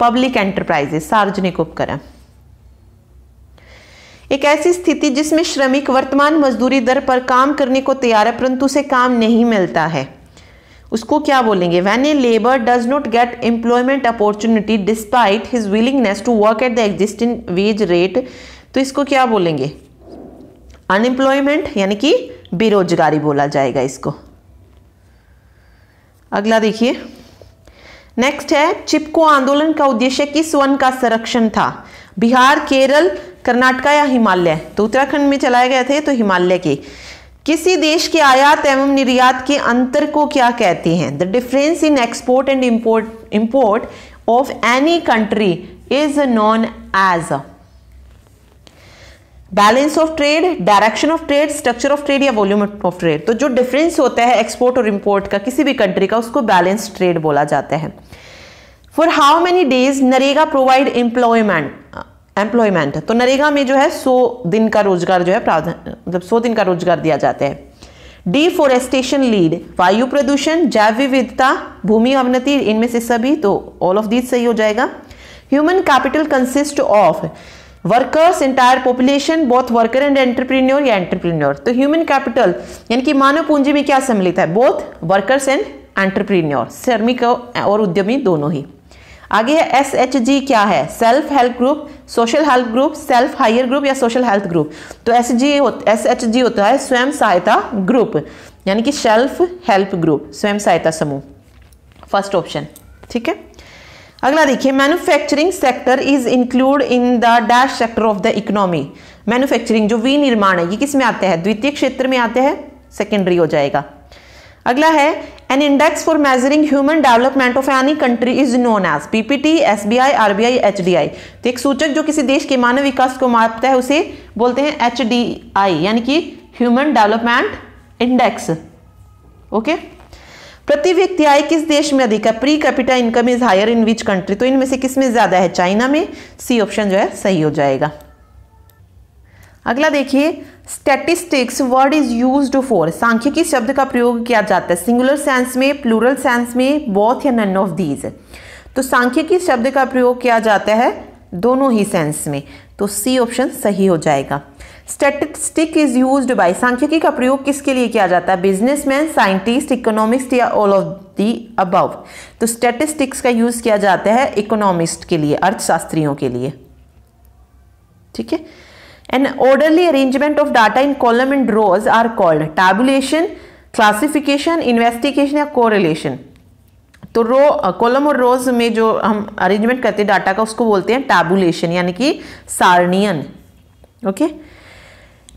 पब्लिक एंटरप्राइजेस सार्वजनिक उपक्रम एक ऐसी स्थिति जिसमें श्रमिक वर्तमान मजदूरी दर पर काम करने को तैयार है, परंतु उसे काम नहीं मिलता है। उसको क्या बोलेंगे? When a labour does not get employment opportunity despite his willingness to work at the existing wage rate तो इसको क्या बोलेंगे? अनएम्प्लॉयमेंट यानी कि बेरोजगारी बोला जाएगा इसको। अगला देखिए। नेक्स्ट है, चिपको आंदोलन का उद्देश्य किस वन का संरक्षण था? बिहार, केरल, कर्नाटका या हिमालय? तो उत्तराखंड में चलाए गए थे तो हिमालय के। किसी देश के आयात एवं निर्यात के अंतर को क्या कहते हैं? The difference in export and import import of any country is known as balance of trade direction of trade structure of trade या वॉल्यूम ऑफ़ ट्रेड तो जो डिफरेंस होता है एक्सपोर्ट और इंपोर्ट का, किसी भी कंट्री का, उसको बैलेंस ट्रेड बोला जाता है। For how many days NREGA provide employment employment तो नरेगा में जो है सौ दिन का रोज़गार जो है मतलब सौ दिन का रोज़गार दिया जाता है। डिफोरेस्टेशन लीड वायु प्रदूषण, जैव विविधता, भूमि अवनति, इनमें से सभी तो ऑल ऑफ़ दीज सही हो जाएगा। Human capital consist of workers entire population both worker and entrepreneur या एंटरप्रीन्योर तो ह्यूमन कैपिटल यानी कि मानव पूंजी में क्या सम्मिलित है? बोथ वर्कर्स एंड एंटरप्रीन्योर श्रमिक और उद्यमी दोनों ही। आगे है एस एच जी क्या है? Self help group social help group self hire group या सोशल हेल्थ ग्रुप तो S G S H G होता है स्वयं सहायता ग्रुप यानी कि सेल्फ हेल्प ग्रुप स्वयं सहायता समूह। फ़र्स्ट ऑप्शन ठीक है? अगला देखिए manufacturing sector is include in the dash sector of the economy manufacturing जो विनिर्माण है, ये किसमें आते हैं? द्वितीय क्षेत्र में आते हैं सेकेंडरी हो जाएगा। अगला है an index for measuring human development of any country is known as PPT SBI RBI HDI तो एक सूचक जो किसी देश के मानव विकास को मापता है, उसे बोलते हैं एचडीआई यानी कि ह्यूमन डेवलपमेंट इंडेक्स ओके प्रति व्यक्ति आय किस देश में अधिक है? Per capita income is higher in which country तो इनमें से किसमें ज़्यादा है? चाइना में। सी ऑप्शन जो है सही हो जाएगा। अगला देखिए statistics word is used for सांख्यिकी शब्द का प्रयोग किया जाता है। सिंगुलर सेंस में प्लूरल सेंस में बोथ या नन ऑफ़ दीज तो सांख्यिकी शब्द का प्रयोग किया जाता है दोनों ही सेंस में। तो सी ऑप्शन सही हो जाएगा। स्टेटिस्टिक इज़ यूज़ बाय सांख्यिकी का प्रयोग किसके लिए किया जाता है? बिजनेसमैन साइंटिस्ट इकोनॉमिस्ट या ऑल ऑफ़ दी अबव तो स्टेटिस्टिक्स का यूज़ किया जाता है इकोनॉमिस्ट के लिए, अर्थशास्त्रियों के लिए। ठीक है? An orderly arrangement of data in column and rows are called tabulation classification investigation या कोरिलेशन तो रो कॉलम और रोज में जो हम अरेंजमेंट करते हैं डाटा का, उसको बोलते हैं टैबुलेशन यानी कि सारणियन. ओके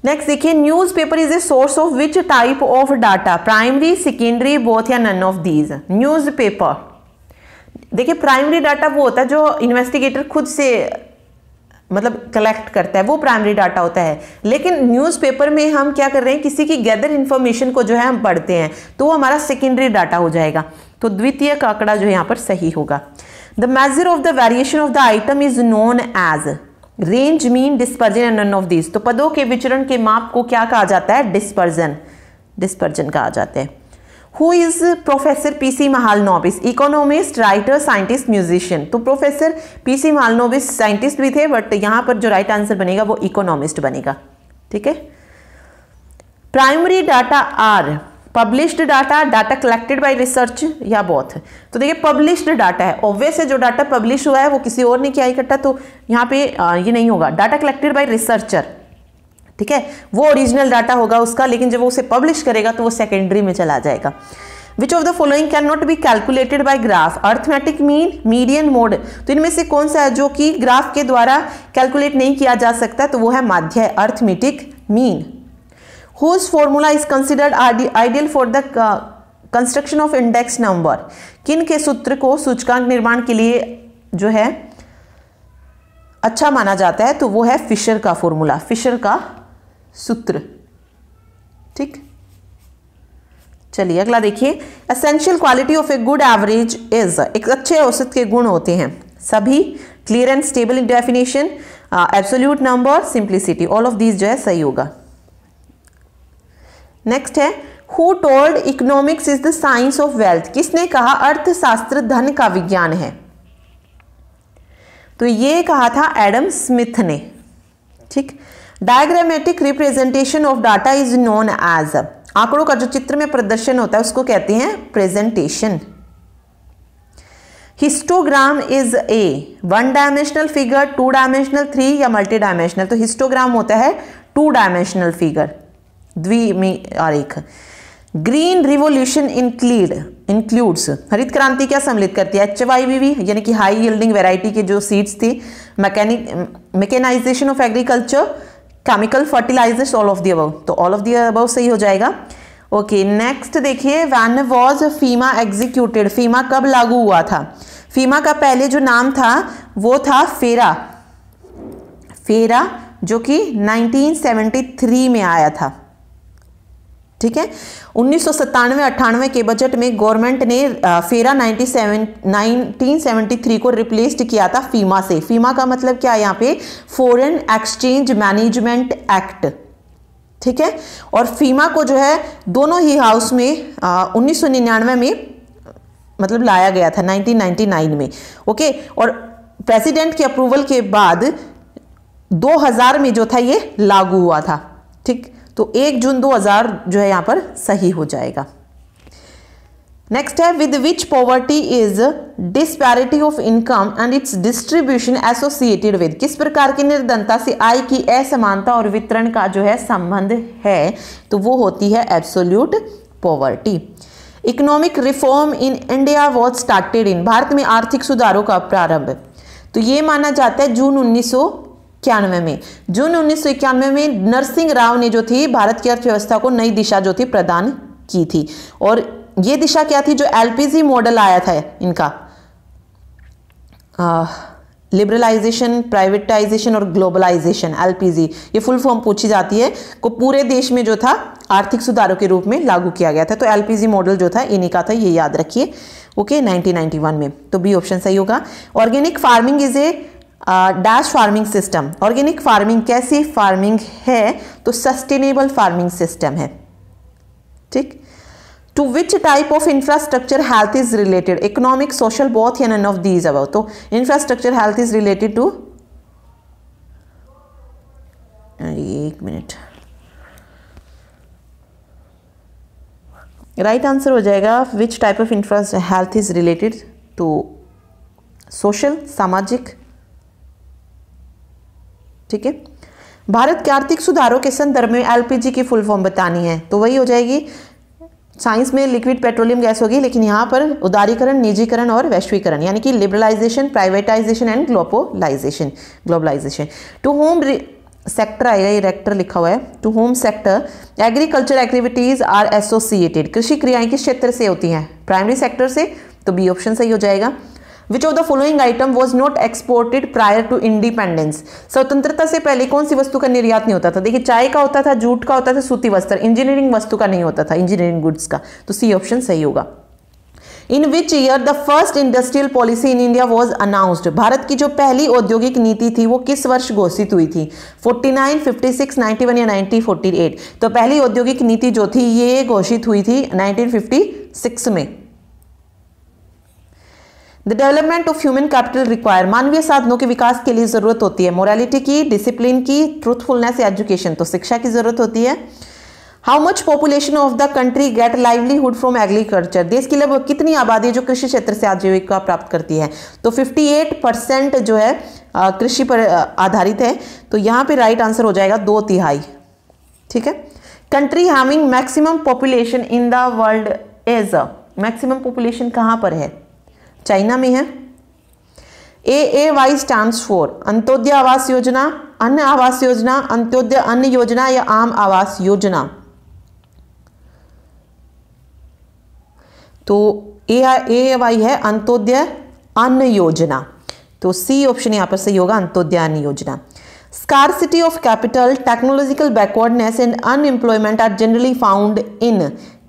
नेक्स्ट देखिए news paper is a source of which type of data primary secondary both या none of these news paper देखिए प्राइमरी डाटा वो होता है जो इन्वेस्टिगेटर खुद से मतलब कलेक्ट करता है, वो प्राइमरी डाटा होता है। लेकिन न्यूज़पेपर में हम क्या कर रहे हैं, किसी की गैदर इन्फॉर्मेशन को जो है हम पढ़ते हैं तो वो हमारा सेकेंडरी डाटा हो जाएगा। तो द्वितीय का आंकड़ा जो यहाँ पर सही होगा। The measure of the variation of the item is known as range mean dispersion and none of this तो पदों के विचरण के माप को क्या कहा जाता है? डिस्पर्जन डिस्पर्जन कहा जाता है। Who is professor P C Mahalanobis economist writer scientist musician तो professor P C Mahalanobis scientist भी थे बट यहाँ पर जो राइट आंसर बनेगा वो इकोनॉमिस्ट बनेगा। ठीक है? Primary data are published data data collected by research या बोथ तो देखिए पब्लिश्ड डाटा है। ऑब्वियस है, जो डाटा पब्लिश हुआ है, वो किसी और ने किया इकट्ठा तो यहाँ पे ये नहीं होगा। डाटा कलेक्टेड बाय रिसर्चर ठीक है? वो ओरिजिनल डाटा होगा उसका, लेकिन जब वो उसे पब्लिश करेगा तो वो सेकेंडरी में चला जाएगा। Which of the following can not be calculated by graph arithmetic mean median mode तो इनमें से कौन सा है जो कि ग्राफ के द्वारा कैलकुलेट नहीं किया जा सकता तो वो है माध्य arithmetic mean whose formula is considered ideal for the construction of index number किन के सूत्र को सूचकांक निर्माण के लिए जो है अच्छा माना जाता है तो वो है फिशर का फॉर्मूला फिशर का सूत्र। ठीक? चलिए, अगला देखिए। Essential quality of a good average is एक अच्छे औसत के गुण होते हैं। सभी clear and stable definition absolute number simplicity all of these जो है सही होगा। नेक्स्ट है who told economics is the science of wealth किसने कहा अर्थशास्त्र धन का विज्ञान है? तो ये कहा था एडम स्मिथ ने। ठीक? Diagrammatic representation of data is known as आंकड़ों का जो चित्र में प्रदर्शन होता है, उसको कहते हैं presentation histogram is a one dimensional figure two dimensional three या मल्टी डायमेंशनल तो हिस्टोग्राम होता है टू डायमेंशनल फिगर द्वि आरेख ग्रीन रिवोल्यूशन इंक्लीड इंक्लूड्स हरित क्रांति क्या सम्मिलित करती है? एच वाई वी यानी कि हाई यील्डिंग वेराइटी के जो सीड्स थी mechanic mechanization of agriculture chemical fertilizers all of the above तो ऑल ऑफ़ दी अबव सही हो जाएगा। ओके नेक्स्ट देखिए when was FEMA executed FEMA कब लागू हुआ था? फीमा का पहले जो नाम था, वो था फेरा फेरा जो कि 1973 में आया था। ठीक है? उन्नीस सौ सत्तानवे के बजट में गवर्नमेंट ने फेरा 97 1973 को रिप्लेस्ड किया था फीमा से। फीमा का मतलब क्या है यहाँ पे? फॉरेन एक्सचेंज मैनेजमेंट एक्ट ठीक है? और फीमा को जो है, दोनों ही हाउस में उन्नीस सौ निन्यानवे में मतलब लाया गया था 1999 में। ओके? और प्रेसिडेंट के अप्रूवल के बाद 2000 में जो था ये लागू हुआ था। ठीक? तो 1 जून 2000 जो है यहाँ पर सही हो जाएगा। नेक्स्ट है with which poverty is disparity of income and its distribution associated with किस प्रकार की निर्धनता से आय की असमानता और वितरण का जो है संबंध है? तो वो होती है absolute poverty economic reform in India was started in Bharat में आर्थिक सुधारों का प्रारंभ। तो ये माना जाता है जून उन्नीस सौ में। जून उन्नीस में नरसिंह राव ने जो थी भारत की अर्थव्यवस्था को नई दिशा जो थी प्रदान की थी। और ये दिशा क्या थी? जो एलपीजी मॉडल आया था इनका लिबरलाइजेशन प्राइवेटाइजेशन और ग्लोबलाइजेशन एलपीजी ये फुल फॉर्म पूछी जाती है। को पूरे देश में जो था आर्थिक सुधारों के रूप में लागू किया गया था। तो एलपीजी मॉडल जो था इन्हीं का था ये याद रखिए। ओके okay, 1991 में। तो बी ऑप्शन सही होगा। Organic farming is a dash farming system organic farming कैसी फ़ार्मिंग है तो सस्टेनेबल फ़ार्मिंग सिस्टम है। ठीक? To which type of infrastructure health is related economic social both या नन ऑफ़ दीज अब तो infrastructure health is related to एक minute right answer हो जाएगा which type of infrastructure health is related to social सामाजिक ठीक है? भारत के आर्थिक सुधारों के संदर्भ में एलपीजी की फुल फॉर्म बतानी है तो वही हो जाएगी। साइंस में लिक्विड पेट्रोलियम गैस होगी, लेकिन यहाँ पर उदारीकरण, निजीकरण और वैश्वीकरण, यानी कि liberalization privatization and globalization globalization to home sector आएगा ये रेक्टर लिखा हुआ है। To home sector agriculture activities are associated कृषि क्रियाएँ किस क्षेत्र से होती हैं? प्राइमरी सेक्टर से तो बी ऑप्शन सही हो जाएगा। Which of the following item was not exported prior to independence स्वतंत्रता से पहले कौन सी वस्तु का निर्यात नहीं होता था? देखिए चाय का होता था जूट का होता था सूती वस्त्र। इंजीनियरिंग वस्तु का नहीं होता था इंजीनियरिंग गुड्स का। तो सी ऑप्शन सही होगा। In which year the first industrial policy in India was announced Bharat की जो पहली औद्योगिक नीति थी वो किस वर्ष घोषित हुई थी? 49, 56, 91 या 1948 तो पहली औद्योगिक नीति जो थी ये घोषित हुई थी 1956 में। The development of human capital require मानवीय साधनों के विकास के लिए ज़रूरत होती है। मोरालिटी की डिसिप्लिन की ट्रूथफुलनेस एजुकेशन तो शिक्षा की ज़रूरत होती है। How much population of the country get livelihood from agriculture देश की लगभग कितनी आबादी जो कृषि क्षेत्र से आजीविका प्राप्त करती है? तो 58 परसेंट जो है कृषि पर आधारित है। तो यहाँ पे राइट आंसर हो जाएगा दो तिहाई। ठीक है? Country having maximum population in the world is maximum population कहाँ पर है? चाइना में है। A A Y stand for Antyodaya Awas Yojana, अन्य आवास योजना, अंत्योदय अन्य योजना या आम आवास योजना। तो ए ए वाई है अंत्योदय अन्न योजना। तो सी ऑप्शन यहाँ पर सही होगा, Antyodaya Anna Yojana. Scarcity of capital technological backwardness and unemployment are generally found in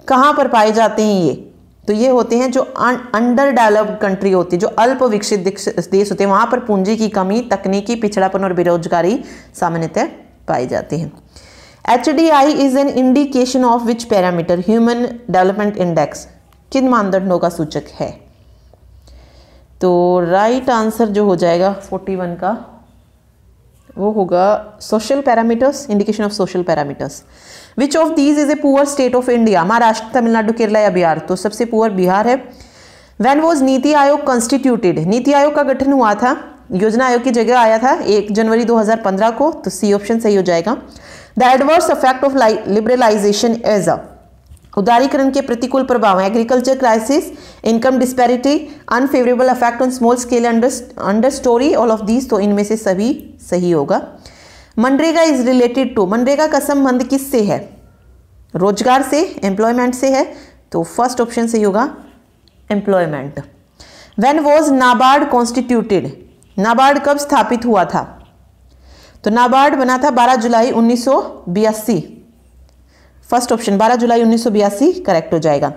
कहाँ पर पाए जाते हैं ये? तो ये होते हैं जो अंडर डेवलप्ड कंट्री होती है, जो अल्प विकसित देश होते हैं, वहाँ पर पूंजी की कमी, तकनीकी पिछड़ापन और बेरोजगारी सामान्यतः पाई जाती है। H D I is an indication of which parameter human development index किन मानदंडों का सूचक है? तो राइट right आंसर जो हो जाएगा 41 का, वो होगा social parameters indication of social parameters which of these is a poor state of India Maharashtra Tamil Nadu Kerala या बिहार? तो सबसे पुअर बिहार है। Van was NITI Aayog constituted NITI Aayog का गठन हुआ था। योजना आयोग की जगह आया था एक जनवरी 2015 को तो सी ऑप्शन सही हो जाएगा। The adverse effect of liberalization as a उदारीकरण के प्रतिकूल प्रभाव agriculture crisis income disparity unfavourable effect on small scale industry all of these तो इनमें से सभी सही होगा। MNREGA is related to, MNREGA का संबंध किससे है? रोज़गार से एम्प्लॉयमेंट से है तो फ़र्स्ट ऑप्शन सही होगा employment when was NABARD constituted NABARD कब स्थापित हुआ था? तो नाबार्ड बना था 12 जुलाई उन्नीस फ़र्स्ट ऑप्शन 12 जुलाई उन्नीस करेक्ट हो जाएगा.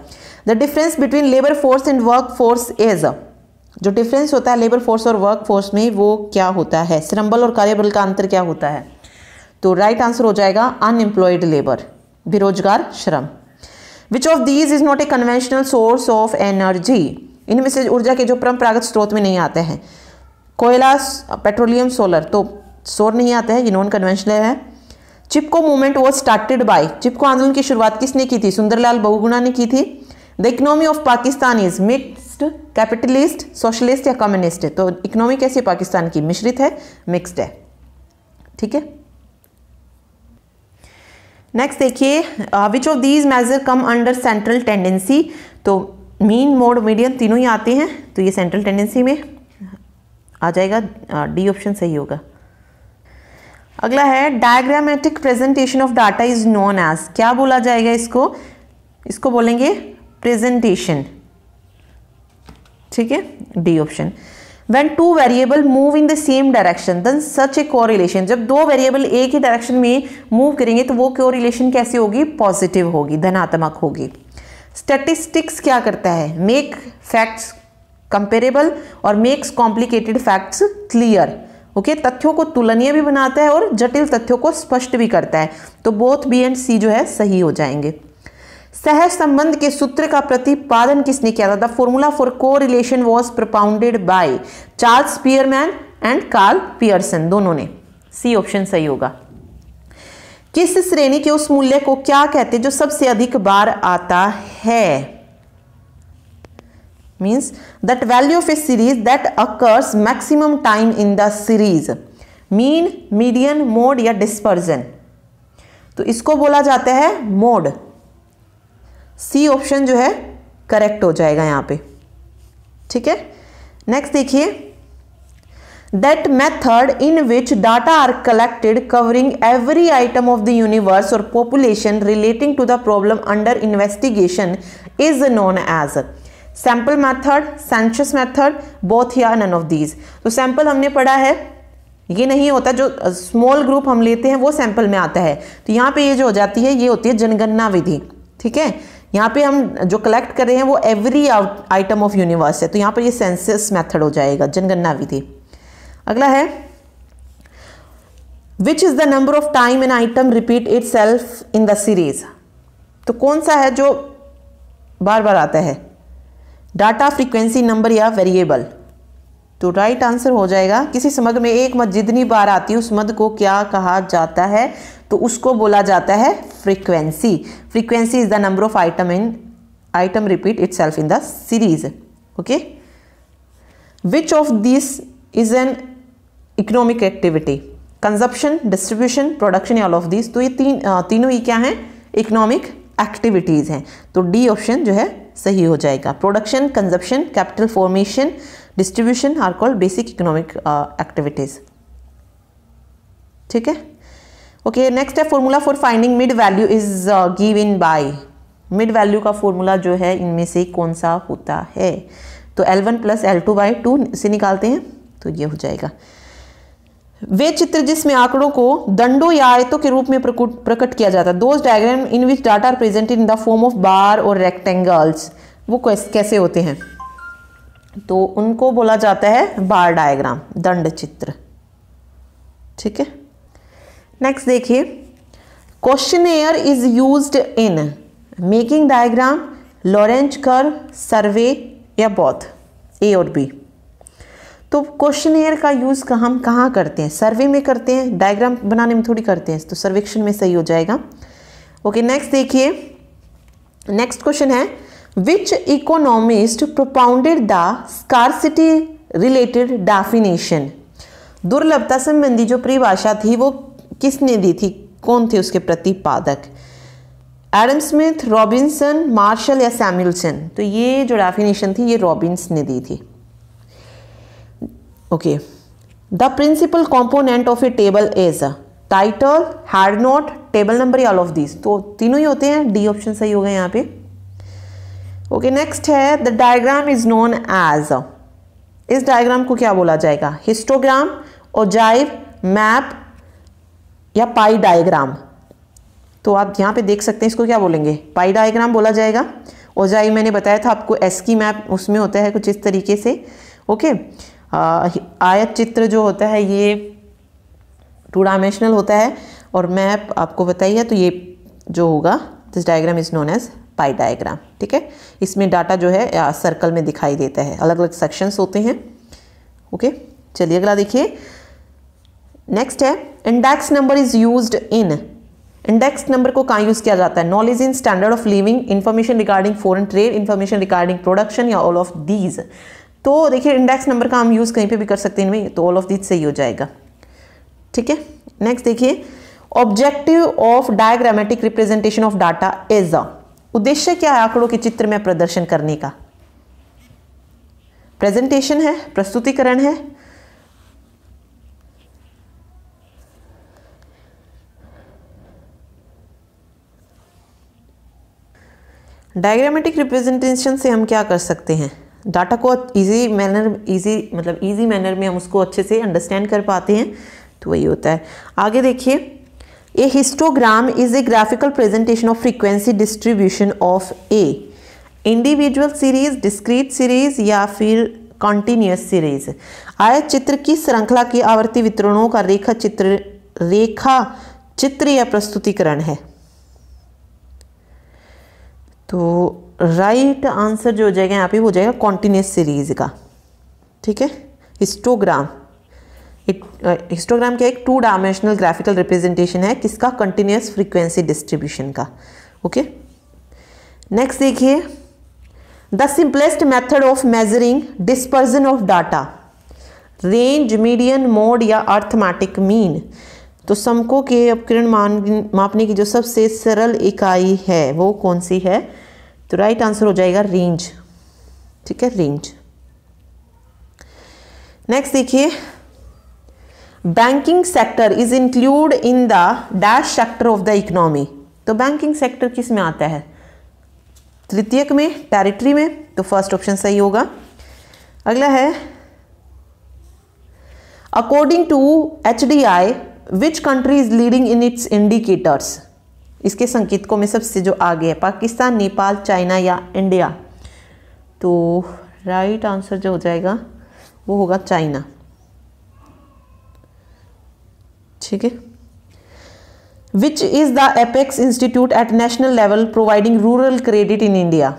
The difference between labour force and work force is जो डिफरेंस होता है लेबर फोर्स और वर्क फोर्स में वो क्या होता है? श्रमबल और कार्यबल का अंतर क्या होता है? तो राइट right आंसर हो जाएगा अनएम्प्लॉयड लेबर बेरोजगार, श्रम। Which of these is not a conventional source of energy इनमें से ऊर्जा के जो परंपरागत स्रोत में नहीं आते हैं। कोयला पेट्रोलियम सोलर तो सोर नहीं आता है, ये नॉन कन्वेंशनल है। Chipko movement was started by Chipko आंदोलन की शुरुआत किसने की थी? सुंदरलाल बहुगुणा ने की थी। The economy of Pakistan is mixed capitalist socialist या कम्युनिस्ट है। तो इकोनॉमी कैसी है? पाकिस्तान की मिश्रित है मिक्सड है। ठीक है? नेक्स्ट देखिए which of these measure come under central tendency तो मीन मोड मीडियम तीनों ही आते हैं तो ये सेंट्रल टेंडेंसी में आ जाएगा। डी ऑप्शन सही होगा। अगला है diagrammatic presentation of data is known as क्या बोला जाएगा इसको? इसको बोलेंगे प्रेजेंटेशन ठीक है? D option when two variable move in the same direction then such a correlation जब दो वेरिएबल एक ही डायरेक्शन में मूव करेंगे तो वो कोरिलेशन कैसी होगी? पॉजिटिव होगी, धनात्मक होगी. स्टेटिस्टिक्स क्या करता है? मेक फैक्ट्स कंपेरेबल और makes complicated facts clear okay तथ्यों को तुलनीय भी बनाता है और जटिल तथ्यों को स्पष्ट भी करता है। तो बोथ बी एंड सी जो है, सही हो जाएँगे। सह संबंध के सूत्र का प्रतिपादन किसने किया था? The formula for correlation was propounded by Charles Spearman and Karl Pearson दोनों ने। सी ऑप्शन सही होगा। किस श्रेणी के उस मूल्य को क्या कहते हैं जो सबसे अधिक बार आता है? Means that value of a series that occurs maximum time in the series mean median mode या डिस्पर्जन तो इसको बोला जाता है मोड सी ऑप्शन जो है करेक्ट हो जाएगा यहाँ पे। ठीक है? नेक्स्ट देखिए। That method in which data are collected covering every item of the universe और population relating to the problem under investigation is known as sample method census method both या नन ऑफ़ दीज तो sample हमने पढ़ा है। ये नहीं होता जो स्मॉल ग्रुप हम लेते हैं, वो सैंपल में आता है। तो यहाँ पे ये जो हो जाती है, ये होती है जनगणना विधि। ठीक है? यहाँ पे हम जो कलेक्ट कर रहे हैं वो एवरी आइटम ऑफ़ यूनिवर्स है। तो यहाँ पर ये सेंसस मेथड हो जाएगा, जनगणना विधि। अगला है which is the number of time an item repeat itself in the series तो कौन सा है जो बार बार आता है? डाटा फ्रीक्वेंसी नंबर या वेरिएबल तो राइट आंसर हो जाएगा। किसी समग्र में एक मत जितनी बार आती है, उस मद को क्या कहा जाता है? तो उसको बोला जाता है frequency frequency is the number of item in item repeat itself in the series okay which of this is an economic activity consumption distribution production all of this तो ये तीन तीनों ही क्या हैं? इकोनॉमिक एक्टिविटीज़ हैं। तो डी ऑप्शन जो है, सही हो जाएगा। Production consumption capital formation distribution are called basic economic activities ठीक है? ओके नेक्स्ट है formula for finding mid value is given by mid value का फॉर्मूला जो है, इनमें से कौन सा होता है? तो L1 one plus L two by two से निकालते हैं तो ये हो जाएगा। वे चित्र जिसमें आंकड़ों को दंडों या आयतों के रूप में प्रकट किया जाता है। Those diagram in which data are present in the form of bar और रेक्टेंगल्स वो कैसे होते हैं? तो उनको बोला जाता है बार डायग्राम, दंड चित्र। ठीक है? नेक्स्ट देखिए questionnaire is use in making diagram Lorenz curve survey या बॉथ ए और बी तो क्वेश्चन एयर का यूज़ हम कहाँ करते हैं? सर्वे में करते हैं डायग्राम बनाने में थोड़ी करते हैं तो सर्वेक्षण में सही हो जाएगा। ओके नेक्स्ट देखिए नेक्स्ट क्वेश्चन है which economist propounded the scarcity related definition दुर्लभता संबंधी जो परिभाषा थी, वो किसने दी थी? कौन थे उसके प्रतिपादक? एडम स्मिथ, रॉबिन्सन, मार्शल या सैम्यूलसन तो ये जो डेफिनेशन थी, ये रॉबिन्स ने दी थी। Okay. The principal component of a table is title head note table number all of this तो तीनों ही होते हैं? डी ऑप्शन सही हो गए यहाँ पे। ओके नेक्स्ट है the diagram is known as इस डायग्राम को क्या बोला जाएगा? हिस्टोग्राम ओजाइव मैप या पाई डायग्राम तो आप यहाँ पे देख सकते हैं, इसको क्या बोलेंगे? पाई डायग्राम बोला जाएगा। ओजाइव मैंने बताया था आपको एसकी मैप उसमें होता है कुछ इस तरीके से। ओके आयत चित्र जो होता है, ये टू डायमेंशनल होता है। और मैप आपको बताइए तो ये जो होगा this diagram is known as pie diagram, ठीक है? इसमें डाटा जो है सर्कल में दिखाई देता है। अलग अलग सेक्शंस होते हैं, ओके? चलिए अगला देखिए। नेक्स्ट है index number is used in index number को कहाँ यूज़ किया जाता है? Knowledge in standard of living information regarding foreign trade information regarding production या ऑल ऑफ़ दीज तो देखिए इंडेक्स नंबर का हम यूज़ कहीं पे भी कर सकते हैं, इनमें तो ऑल ऑफ़ दीज सही हो जाएगा। ठीक है? नेक्स्ट देखिए objective of diagrammatic representation of data is उद्देश्य क्या है आंकड़ों के चित्र में प्रदर्शन करने का? प्रेजेंटेशन है, प्रस्तुतिकरण है। डायग्रामेटिक रिप्रेजेंटेशन से हम क्या कर सकते हैं? डाटा को इजी मैनर इजी मतलब इजी मैनर में हम उसको अच्छे से अंडरस्टैंड कर पाते हैं तो वही होता है। आगे देखिए। A histogram is a graphical presentation of frequency distribution of a individual series discrete series या फिर कॉन्टीन्यूस सीरीज़ आयत चित्र की श्रृंखला की आवर्ती वितरणों का रेखा चित्र रेखा चित्र या प्रस्तुतिकरण है। तो राइट आंसर जो हो जाएगा, यहाँ पे हो जाएगा कॉन्टिन्यूस सीरीज़ का। ठीक है? हिस्टोग्राम हिस्टोग्राम क्या एक टू डायमेंशनल ग्राफिकल रिप्रेजेंटेशन है किसका? कंटिन्यूस फ्रीक्वेंसी डिस्ट्रीब्यूशन का। ओके नेक्स्ट देखिए। The simplest method of measuring dispersion of data range median mode या अर्थमेटिक मीन तो समको के अपकरण मान, मापने की जो सबसे सरल इकाई है, वो कौन सी है? तो राइट आंसर हो जाएगा रेंज ठीक है? रेंज नेक्स्ट देखिए। Banking sector is include in the dash sector of the economy तो बैंकिंग सेक्टर किसमें आता है? तृतीयक में टेरिटरी में तो फ़र्स्ट ऑप्शन सही होगा। अगला है according to H D I which country is leading in its indicators इसके संकेतकों में सबसे जो आगे है, पाकिस्तान, नेपाल, चाइना या इंडिया। तो राइट आंसर जो हो जाएगा, वो होगा चाइना। ठीक है? Which is the apex institute at national level providing rural credit in India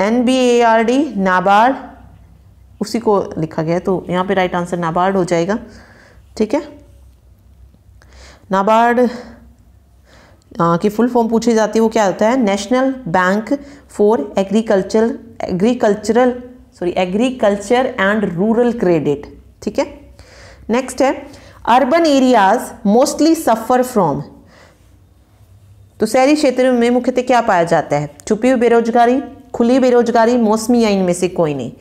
N B A R D NABARD उसी को लिखा गया है तो यहाँ पे राइट आंसर नाबार्ड हो जाएगा। ठीक है? नाबार्ड की फुल फॉर्म पूछी जाती है, वो क्या होता है? National bank for agriculture agricultural sorry agriculture and rural credit ठीक है? नेक्स्ट है urban areas mostly suffer from तो शहरी क्षेत्र में मुख्यतः क्या पाया जाता है? छुपी हुई बेरोजगारी, खुली बेरोजगारी, मौसमी या इनमें से कोई नहीं।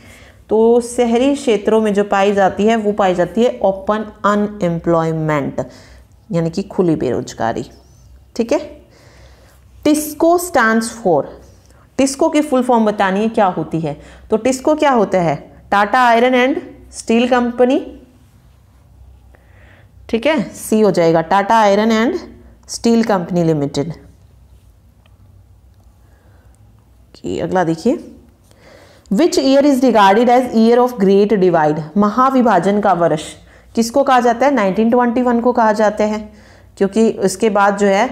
तो शहरी क्षेत्रों में जो पाई जाती है, वो पाई जाती है ओपन अनएम्प्लॉयमेंट यानी कि खुली बेरोजगारी। ठीक है? टिस्को स्टैंड फॉर टिस्को की फुल फॉर्म बतानी है क्या होती है? तो टिस्को क्या होता है? Tata iron and steel company ठीक है? सी हो जाएगा Tata iron and steel company limited अगला देखिए। Which year is regarded as year of great divide महाविभाजन का वर्ष। किसको कहा जाता है? 1921 को कहा जाता है। क्योंकि उसके बाद जो है,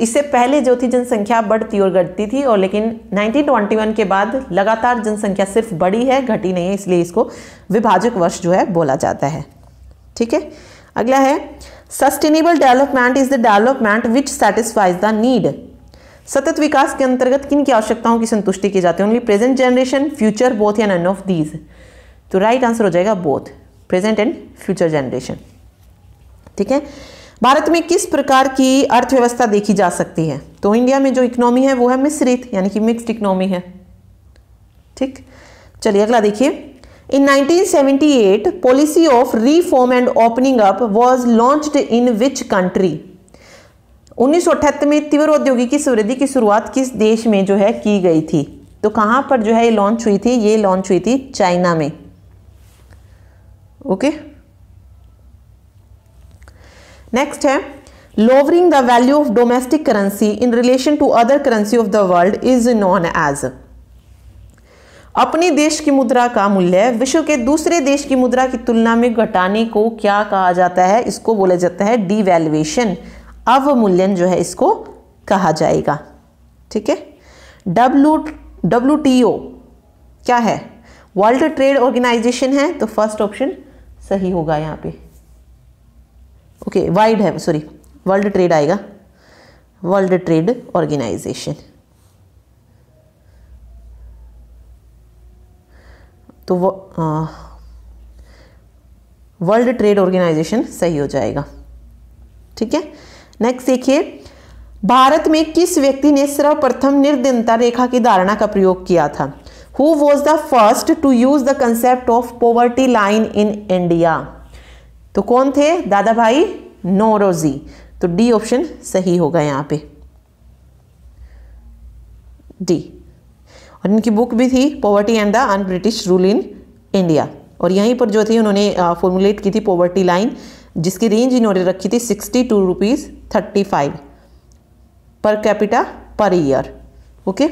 इससे पहले जो थी, जनसंख्या बढ़ती और घटती थी और लेकिन 1921 के बाद लगातार जनसंख्या सिर्फ़ बढ़ी है, घटी नहीं है, इसलिए इसको विभाजक वर्ष जो है बोला जाता है। ठीक है? अगला है sustainable development is the development which satisfies the need सतत विकास के अंतर्गत किन की आवश्यकताओं की संतुष्टि की जाती है? Only present generation future both या नन ऑफ़ दीज तो राइट आंसर हो जाएगा both present and future generation ठीक है? भारत में किस प्रकार की अर्थव्यवस्था देखी जा सकती है? तो इंडिया में जो इकोनॉमी है, वो है मिश्रित, यानी कि मिक्स्ड इकोनॉमी है। ठीक? चलिए अगला देखिए। In 1978 policy of reform and opening up was launched in which country उन्नीस में तीव्र औद्योगिकी समृद्धि की शुरुआत किस देश में जो है की गई थी? तो कहाँ पर जो है ये लॉन्च हुई थी? ये लॉन्च हुई थी चाइना में। ओके? नेक्स्ट है। Lowering the value of domestic currency in relation to other currency of the world is known as अपने देश की मुद्रा का मूल्य विश्व के दूसरे देश की मुद्रा की तुलना में घटाने को क्या कहा जाता है, इसको बोला जाता है डिवैल्यूएशन अवमूल्यन जो है, इसको कहा जाएगा। ठीक है? डब्ल्यू डब्ल्यू टी ओ क्या है? वर्ल्ड ट्रेड ऑर्गेनाइजेशन है तो फ़र्स्ट ऑप्शन सही होगा यहाँ पे। ओके वाइड है सॉरी वर्ल्ड ट्रेड आएगा। वर्ल्ड ट्रेड ऑर्गेनाइजेशन तो वो वर्ल्ड ट्रेड ऑर्गेनाइजेशन सही हो जाएगा। ठीक है? नेक्स्ट देखिए, भारत में किस व्यक्ति ने सर्वप्रथम निर्धनता रेखा की धारणा का प्रयोग किया था? Who was the first to use the concept of poverty line in India तो कौन थे? दादा भाई नोरोजी। तो डी ऑप्शन सही होगा यहाँ पे। डी और इनकी बुक भी थी poverty and the un British rule in India और यहीं पर जो थी, उन्होंने फॉर्मुलेट की थी पॉवर्टी लाइन जिसकी रेंज इन्होंने रखी थी sixty two rupees thirty five per capita per year okay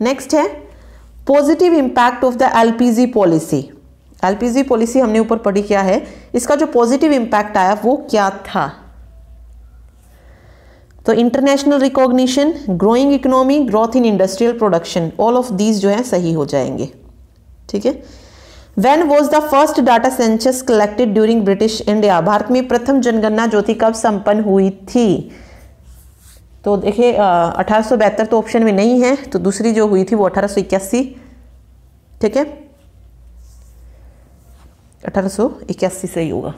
next है positive impact of the LPG policy LPG policy हमने ऊपर पढ़ी क्या है? इसका जो पॉजिटिव इम्पैक्ट आया, वो क्या था? तो international recognition growing economy growth in industrial production all of these जो है सही हो जाएँगे। ठीक है? When was the first data census collected during British India Bharat में प्रथम जनगणना ज्योति कब संपन्न हुई थी? तो देखिए अठारह तो ऑप्शन में नहीं है तो दूसरी जो हुई थी वो अठारह ठीक है? अठारह सही होगा।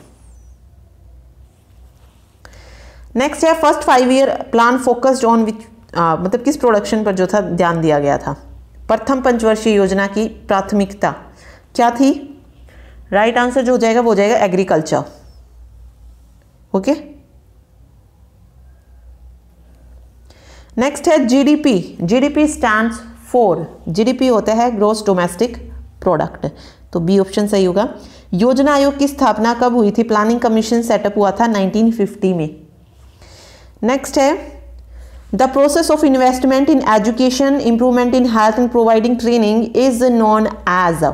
नेक्स्ट है first five year plan focused on which मतलब किस प्रोडक्शन पर जो था, ध्यान दिया गया था। प्रथम पंचवर्षीय योजना की प्राथमिकता क्या थी? राइट right आंसर जो हो जाएगा, वो हो जाएगा एग्रीकल्चर ओके नेक्स्ट है GDP GDP stands for GDP होता है ग्रोस डोमेस्टिक प्रोडक्ट तो बी ऑप्शन सही होगा। योजना आयोग की स्थापना कब हुई थी? प्लानिंग कमीशन सेटअप हुआ था 1950 में। नेक्स्ट है the process of investment in education improvement in health and providing training is known as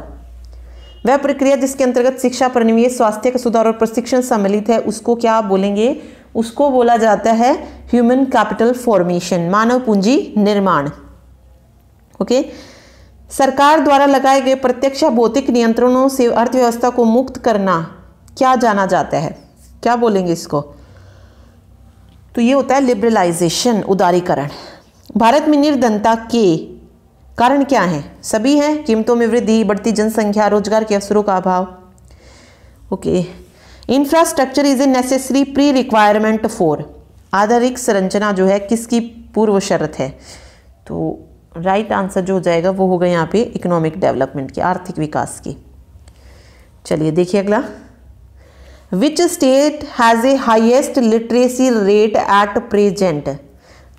वह प्रक्रिया जिसके अंतर्गत शिक्षा पर निवेश स्वास्थ्य का सुधार और प्रशिक्षण सम्मिलित है, उसको क्या बोलेंगे? उसको बोला जाता है ह्यूमन कैपिटल फॉर्मेशन मानव पूंजी निर्माण। ओके सरकार द्वारा लगाए गए प्रत्यक्ष भौतिक नियंत्रणों से अर्थव्यवस्था को मुक्त करना क्या जाना जाता है? क्या बोलेंगे इसको? तो ये होता है लिबरलाइजेशन उदारीकरण। भारत में निर्धनता के कारण क्या है? सभी हैं, कीमतों में वृद्धि, बढ़ती जनसंख्या, रोज़गार के अवसरों का अभाव। Okay infrastructure is a necessary pre requirement for आधारिक संरचना जो है, किसकी पूर्व शर्त है? तो राइट right आंसर जो हो जाएगा, वो होगा यहाँ पे इकोनॉमिक डेवलपमेंट की, आर्थिक विकास की। चलिए देखिए अगला। Which state has a highest literacy rate at present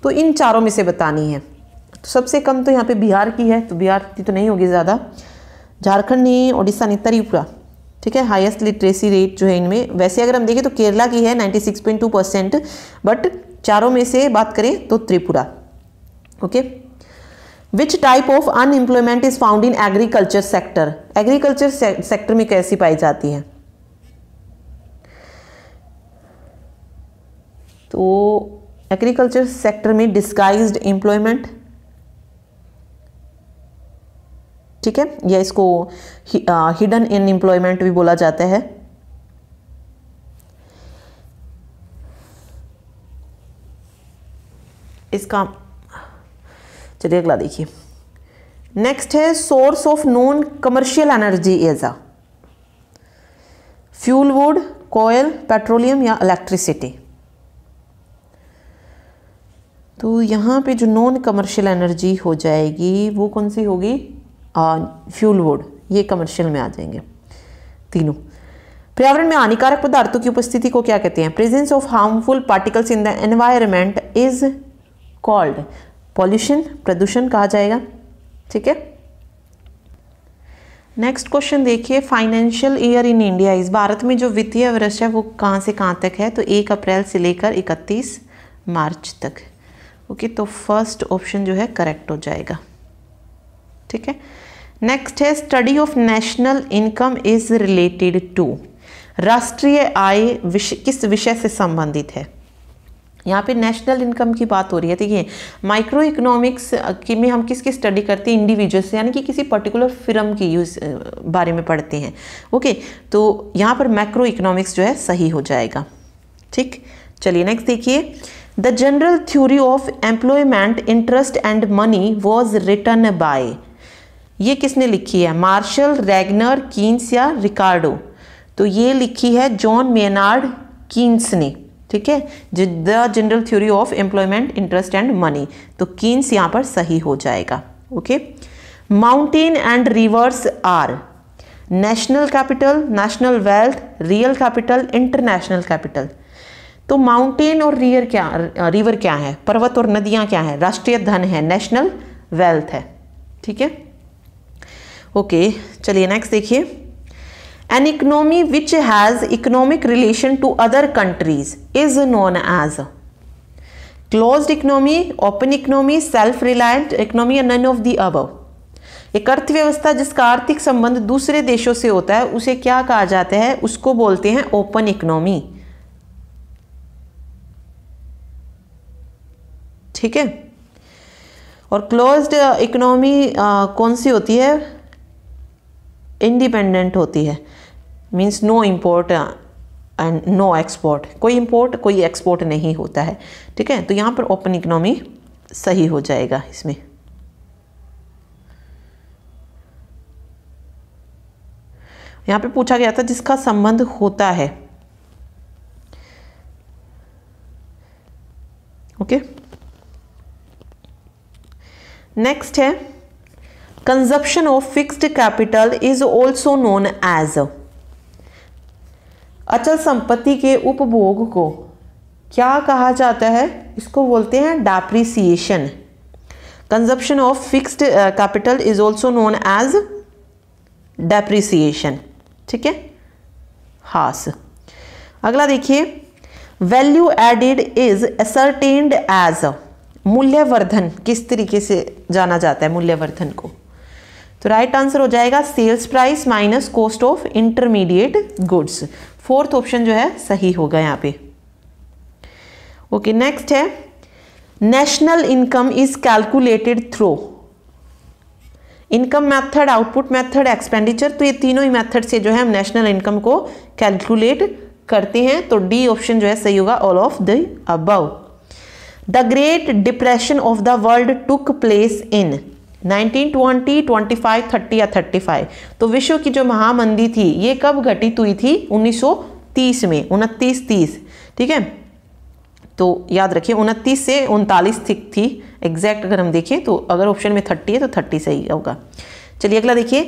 तो इन चारों में से बतानी है। तो सबसे कम तो यहाँ पे बिहार की है तो बिहार की तो नहीं होगी ज़्यादा। झारखंड नहीं, ओडिशा नहीं, त्रिपुरा। ठीक है हाईएस्ट लिटरेसी रेट जो है इनमें। वैसे अगर हम देखें तो केरला की है 96.2 परसेंट बट चारों में से बात करें तो Tripura. Okay? Which type of unemployment is found in agriculture sector agriculture sector में कैसी पाई जाती है? तो एग्रीकल्चर सेक्टर में डिस्गाइज्ड एम्प्लॉयमेंट ठीक है? या इसको हिडन इन एम्प्लॉयमेंट भी बोला जाता है। इसका, चलिए अगला देखिए। नेक्स्ट है source of non commercial energy as a fuel wood coal petroleum या इलेक्ट्रिसिटी तो यहाँ पे जो नॉन कमर्शियल एनर्जी हो जाएगी, वो कौन सी होगी? फ्यूल वुड ये कमर्शियल में आ जाएँगे तीनों। पर्यावरण में हानिकारक पदार्थों की उपस्थिति को क्या कहते हैं? Presence of harmful particles in the environment is called pollution प्रदूषण कहा जाएगा। ठीक है? नेक्स्ट क्वेश्चन देखिए फाइनेंशियल ईयर इन इंडिया इस भारत में जो वित्तीय वर्ष है वो कहाँ से कहाँ तक है? तो एक अप्रैल से लेकर इकतीस मार्च तक। ओके तो फ़र्स्ट ऑप्शन जो है करेक्ट हो जाएगा। ठीक है? नेक्स्ट है study of national income is related to राष्ट्रीय आय विषय किस विषय से संबंधित है? यहाँ पे नेशनल इनकम की बात हो रही है। देखिए माइक्रो इकोनॉमिक्स की में हम किसकी स्टडी करते हैं? इंडिविजुअल्स यानी कि किसी पर्टिकुलर फ़िल्म की यूज़ बारे में पढ़ते हैं। ओके तो यहाँ पर मैक्रो इकोनॉमिक्स जो है सही हो जाएगा। ठीक? चलिए नेक्स्ट देखिए। The general theory of employment interest and money was written by ये किसने लिखी है? मार्शल रेगनर कीन्स या रिकार्डो तो ये लिखी है जॉन मेनार्ड कीन्स ने, ठीक है? The general theory of employment interest and money तो कीन्स यहाँ पर सही हो जाएगा, okay? Mountain and rivers are national capital national wealth real capital international capital तो माउंटेन और रियर क्या रिवर क्या है? पर्वत और नदियाँ क्या है? राष्ट्रीय धन है नेशनल वेल्थ है। ठीक है? ओके चलिए नेक्स्ट देखिए। An economy which has economic relation to other countries is known as close economy open economy self reliant economy none of the above एक अर्थव्यवस्था जिसका आर्थिक संबंध दूसरे देशों से होता है, उसे क्या कहा जाता है? उसको बोलते हैं ओपन इकोनॉमी ठीक है? और क्लोज्ड इकोनॉमी कौन सी होती है? इंडिपेंडेंट होती है। Means no import and no export कोई इम्पोर्ट कोई एक्सपोर्ट नहीं होता है। ठीक है? तो यहाँ पर ओपन इकोनॉमी सही हो जाएगा इसमें। यहाँ पे पूछा गया था जिसका संबंध होता है। ओके? नेक्स्ट है consumption of fixed capital is also known as अचल संपत्ति के उपभोग को। क्या कहा जाता है? इसको बोलते हैं depreciation consumption of fixed capital is also known as depreciation ठीक है? हास। अगला देखिए value added is ascertained as मूल्यवर्धन किस तरीके से जाना जाता है मूल्यवर्धन को? तो राइट आंसर हो जाएगा sales price minus cost of intermediate goods fourth option जो है, सही होगा यहाँ पे। ओके नेक्स्ट है। National income is calculated through income method output method expenditure तो ये तीनों ही मेथड से जो है हम नेशनल इनकम को कैलकुलेट करते हैं। तो डी ऑप्शन जो है, सही होगा all of the above the great depression of the world took place in 1920, 25, 30 या 35 तो विश्व की जो महामंदी थी ये कब घटित हुई थी? 1930 में उनतीस तीस ठीक है? तो याद रखिए उनतीस से उनतालीस तक थी एग्जैक्ट अगर हम देखें तो अगर ऑप्शन में थर्टी है तो थर्टी सही होगा। चलिए अगला देखिए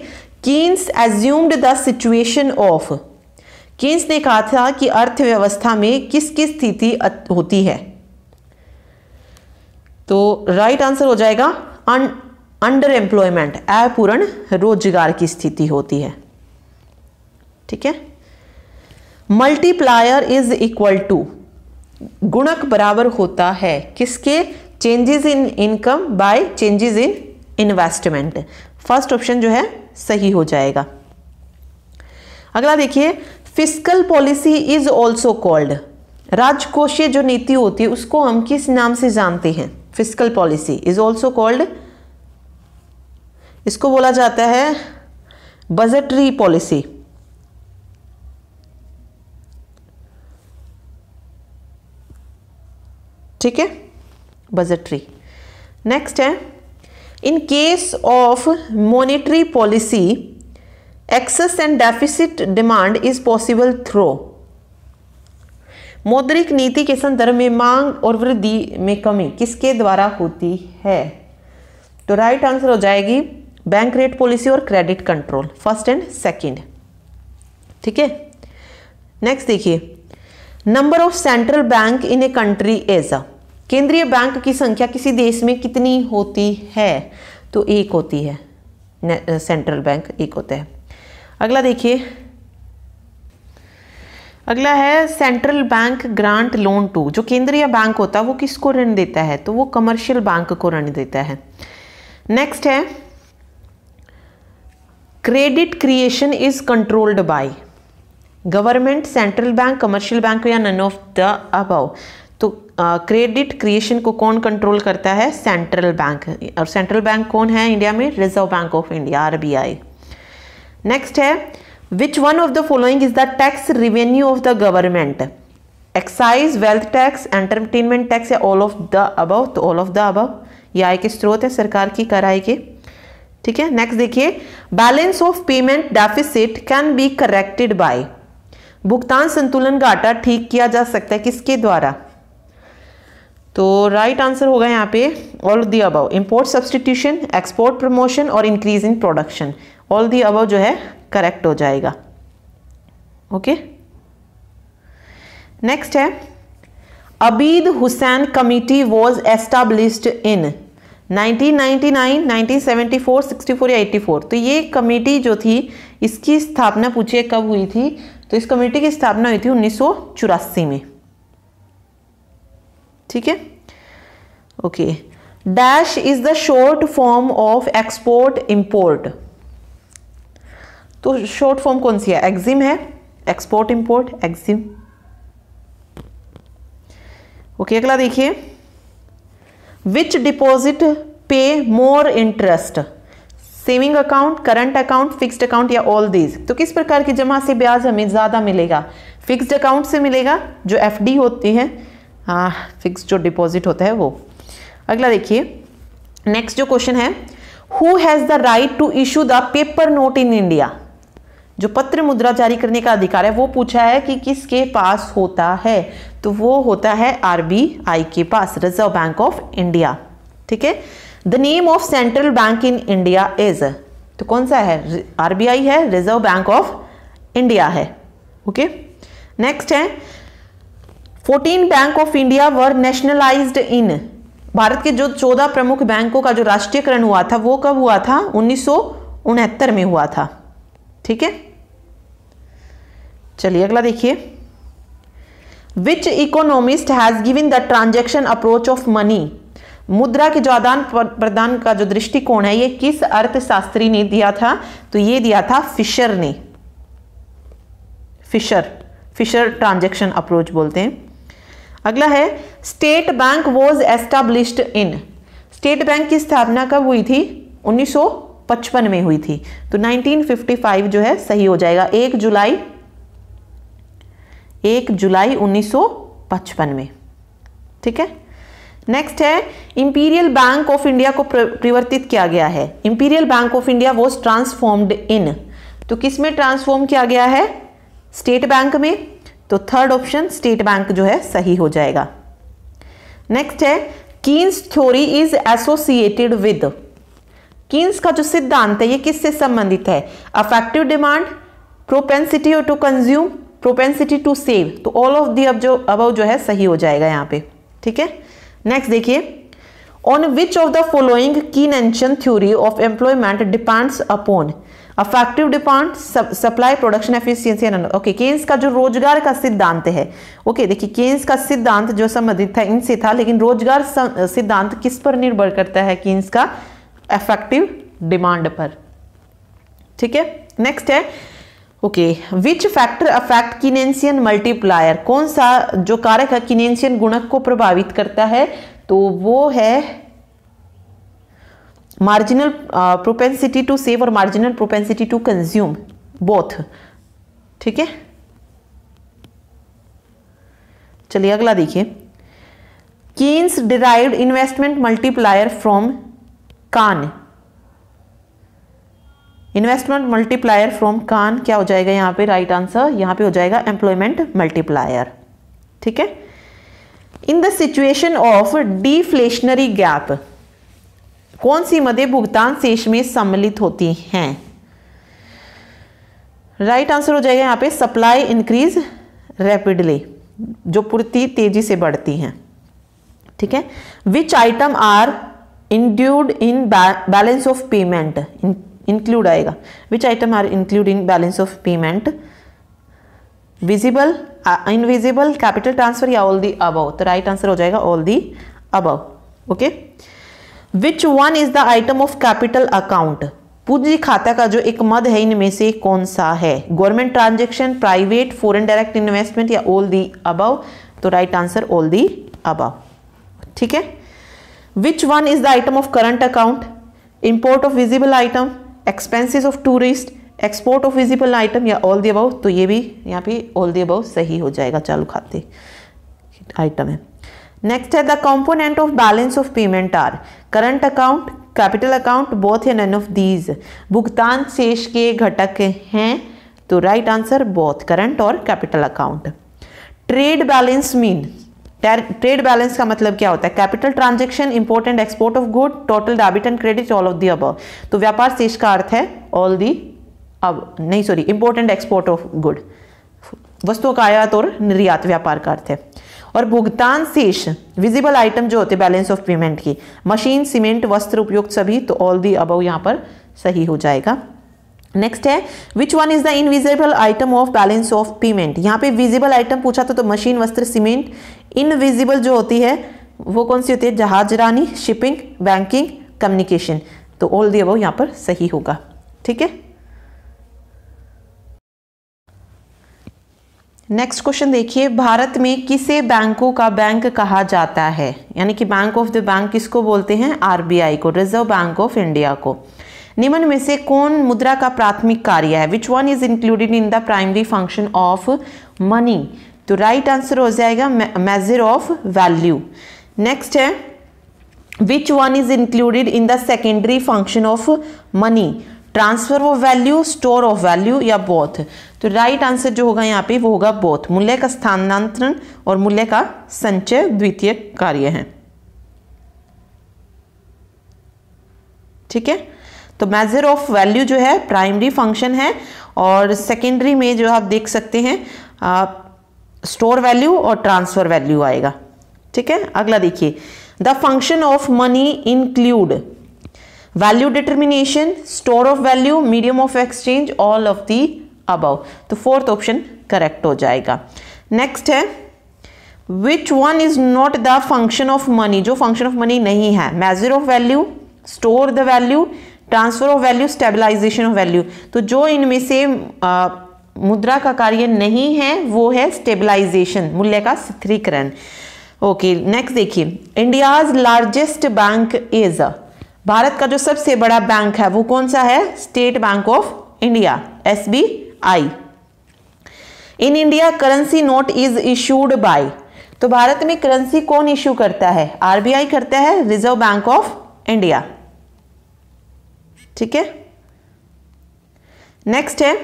Keynes assumed the situation of Keynes ने कहा था कि अर्थव्यवस्था में किस किस स्थिति होती है? तो राइट आंसर हो जाएगा अंडर एम्प्लॉयमेंट अपूर्ण रोज़गार की स्थिति होती है। ठीक है? मल्टीप्लायर इज़ इक्वल टू गुणक बराबर होता है किसके? Changes in income by changes in investment first option जो है, सही हो जाएगा। अगला देखिए fiscal policy is also called राजकोषीय जो नीति होती है, उसको हम किस नाम से जानते हैं? Fiscal policy is also called इसको बोला जाता है बजटरी पॉलिसी ठीक है? बजटरी नेक्स्ट है in case of monetary policy excess and deficit demand is possible through मौद्रिक नीति के संदर्भ में मांग और वृद्धि में कमी किसके द्वारा होती है? तो राइट आंसर हो जाएगी बैंक रेट पॉलिसी और credit control first and second ठीक है? नेक्स्ट देखिए। Number of central bank in a country is केंद्रीय बैंक की संख्या किसी देश में कितनी होती है? तो एक होती है। सेंट्रल बैंक एक होता है। अगला देखिए। अगला है central bank grant loan to जो केंद्रीय बैंक होता है, वो किसको ऋण देता है? तो वो कमर्शियल बैंक को ऋण देता है। नेक्स्ट है credit creation is controlled by government central bank commercial bank या नन ऑफ़ द अबाउ तो क्रेडिट क्रिएशन को कौन कंट्रोल करता है? सेंट्रल बैंक और सेंट्रल बैंक कौन है इंडिया में? Reserve bank of India RBI next है which one of the following is the tax revenue of the government excise wealth tax entertainment tax या ऑल ऑफ़ द अबव तो all of the above ये आय के स्रोत है, सरकार की कर आय के। ठीक है? नेक्स्ट देखिए। Balance of payment deficit can be corrected by भुगतान संतुलन घाटा ठीक किया जा सकता है किसके द्वारा? तो राइट right आंसर होगा यहाँ पे all the above import substitution export promotion और increase in production all the above जो है करेक्ट हो जाएगा। ओके? नेक्स्ट है Abid Hussain committee was established in 1999, 1974, 64 या 84 तो ये कमेटी जो थी इसकी स्थापना पूछिए कब हुई थी? तो इस कमेटी की स्थापना हुई थी उन्नीस सौ चौरासी में। ठीक है? Okay. Dash is the short form of export import तो शॉर्ट फॉर्म कौन सी है? एक्जिम है एक्सपोर्ट इंपोर्ट एक्जिम ओके अगला देखिए। Which deposit pay more interest saving account current account fixed account या ऑल दीज तो किस प्रकार की जमा से ब्याज हमें ज़्यादा मिलेगा? फिक्स्ड अकाउंट से मिलेगा, जो एफडी होती है। हाँ फिक्स जो डिपॉजिट होता है वो। अगला देखिए। नेक्स्ट जो क्वेश्चन है who has the right to issue the paper note in India जो पत्र मुद्रा जारी करने का अधिकार है, वो पूछा है कि किसके पास होता है? तो वो होता है आरबीआई के पास रिज़र्व बैंक ऑफ़ इंडिया ठीक है? The name of central bank in India is तो कौन सा है? आरबीआई है रिज़र्व बैंक ऑफ़ इंडिया है। ओके? नेक्स्ट है। Fourteen bank of India were nationalized in Bharat के जो चौदह प्रमुख बैंकों का जो राष्ट्रीयकरण हुआ था, वो कब हुआ था? उन्नीस सौ उनहत्तर में हुआ था। ठीक है? चलिए अगला देखिए। Which economist has given the transaction approach of money मुद्रा के जो आदान प्रदान का जो दृष्टिकोण है, ये किस अर्थशास्त्री ने दिया था? तो ये दिया था फिशर ने। फिशर फिशर ट्रांजेक्शन अप्रोच बोलते हैं। अगला है state bank was established in state bank की स्थापना कब हुई थी? 1955 में हुई थी। तो 1955 जो है, सही हो जाएगा। एक जुलाई एक जुलाई 1955 में। ठीक है? नेक्स्ट है इंपीरियल बैंक ऑफ़ इंडिया को परिवर्तित किया गया है। Imperial bank of India was transformed in तो किसमें ट्रांसफॉर्म किया गया है? स्टेट बैंक में। तो थर्ड ऑप्शन स्टेट बैंक जो है, सही हो जाएगा। नेक्स्ट है Keynes theory is associated with Keynes का जो सिद्धांत है, ये किससे संबंधित है? Effective demand propensity to consume propensity to save तो ऑल ऑफ़ दी अब जो अब जो है सही हो जाएगा यहाँ पे। ठीक है? नेक्स्ट देखिए। On which of the following Keynes theory of employment depends upon effective demand supply production efficiency and okay Keynes का जो रोज़गार का सिद्धांत है। ओके okay, देखिए केन्स का सिद्धांत जो संबंधित था इनसे था लेकिन रोज़गार सिद्धांत किस पर निर्भर करता है केन्स का? इफ़ेक्टिव डिमांड पर। ठीक है? नेक्स्ट है। Okay which factor affect Keynesian multiplier कौन सा जो कारक है किनेंशियन गुणक को प्रभावित करता है? तो वो है मार्जिनल प्रोपेंसिटी टू सेव और marginal propensity to consume both ठीक है? चलिए अगला देखिए। Keynes derived investment multiplier from Kahn investment multiplier from Kahn क्या हो जाएगा यहाँ पे? राइट आंसर यहाँ पे हो जाएगा एम्प्लॉयमेंट मल्टीप्लायर ठीक है? In the situation of deflationary gap कौन सी मदे भुगतान शेष में सम्मिलित होती हैं? राइट आंसर हो जाएगा यहाँ पे सप्लाई इंक्रीज रैपिडली जो पूर्ति तेज़ी से बढ़ती हैं। ठीक है? Which item are include in balance of payment include आएगा। Which item are include in balance of payment visible invisible capital transfer या ऑल दी अबव तो राइट आंसर हो जाएगा all the above okay which one is the item of capital account पूंजी खाता का जो एक मद है, इनमें से कौन सा है? Government transaction private foreign direct investment या ऑल दी अबव तो right answer all the above ठीक है? Which one is the item of current account import of visible item expenses of tourist export of visible item या all the above तो ये भी यहाँ पे ऑल दी अबाउ सही हो जाएगा चालू खाते आइटम है। नेक्स्ट है the component of balance of payment are current account capital account both है नन ऑफ़ दीज भुगतान शेष के घटक हैं तो राइट आंसर बोथ करंट और capital account trade balance mean trade balance का मतलब क्या होता है? Capital transaction import and export of good total debit and credit all of the above तो व्यापार शेष का अर्थ है ऑल दी अब, नहीं sorry import and export of good वस्तुओं का आयात और निर्यात, व्यापार का अर्थ है। और भुगतान शेष विजिबल आइटम जो होते बैलेंस ऑफ़ पेमेंट की। मशीन सीमेंट वस्त्र, उपयुक्त सभी तो ऑल दी अब यहाँ पर सही हो जाएगा। नेक्स्ट है which one is the invisible item of balance of payment यहाँ पे विजिबल आइटम पूछा था तो मशीन, वस्त्र सीमेंट इनविजिबल जो होती है, वो कौन सी होती है? जहाज़, रानी शिपिंग बैंकिंग कम्युनिकेशन तो ऑल दी अब यहाँ पर सही होगा। ठीक है? नेक्स्ट क्वेश्चन देखिए, भारत में किसे बैंकों का बैंक कहा जाता है? यानी कि बैंक ऑफ़ द बैंक किसको बोलते हैं? आरबीआई को रिज़र्व बैंक ऑफ़ इंडिया को। निम्न में से कौन मुद्रा का प्राथमिक कार्य है? Which one is included in the primary function of money तो राइट आंसर हो जाएगा मेजर ऑफ़ वैल्यू नेक्स्ट है which one is included in the secondary function of money transfer of value store of value या both तो right answer जो होगा यहाँ पे, वो होगा बोथ मूल्य का स्थानांतरण और मूल्य का संचय द्वितीय कार्य है। ठीक है? तो मेजर ऑफ़ वैल्यू जो है प्राइमरी फ़ंक्शन है और सेकेंडरी में जो आप देख सकते हैं स्टोर वैल्यू और ट्रांसफ़र वैल्यू आएगा। ठीक है? अगला देखिए। The function of money include value determination store of value medium of exchange all of the above तो फोर्थ ऑप्शन करेक्ट हो जाएगा। नेक्स्ट है which one is not the function of money जो फ़ंक्शन ऑफ़ मनी नहीं है measure of value store the value transfer of value stabilization of value तो जो इनमें से आ, मुद्रा का कार्य नहीं है वो है स्टेबलाइजेशन मूल्य का स्थिरीकरण। ओके नेक्स्ट देखिए। India's largest bank is Bharat का जो सबसे बड़ा बैंक है वो कौन सा है? State Bank of India S B I in India currency note is issued by तो भारत में करेंसी कौन इशू करता है? आरबीआई करता है रिज़र्व बैंक ऑफ़ इंडिया ठीक है? नेक्स्ट है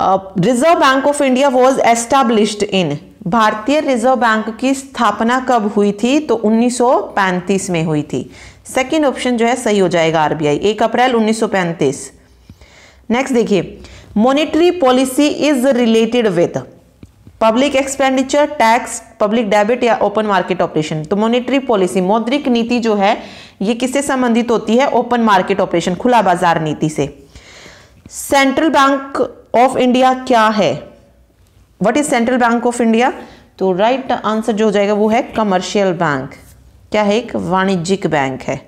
Reserve Bank of India was established in भारतीय रिज़र्व बैंक की स्थापना कब हुई थी? तो 1935 में हुई थी। सेकेंड ऑप्शन जो है, सही हो जाएगा आरबीआई एक अप्रैल 1935 नेक्स्ट देखिए monetary policy is related with public expenditure tax public debit या ओपन मार्केट ऑपरेशन तो मॉनेटरी पॉलिसी मौद्रिक नीति जो है, ये किससे संबंधित होती है? ओपन मार्केट ऑपरेशन खुला बाज़ार नीति से। सेंट्रल बैंक ऑफ़ इंडिया क्या है? What is central bank of India तो राइट right आंसर जो हो जाएगा वो है कमर्शियल बैंक क्या है? एक वाणिज्यिक बैंक है।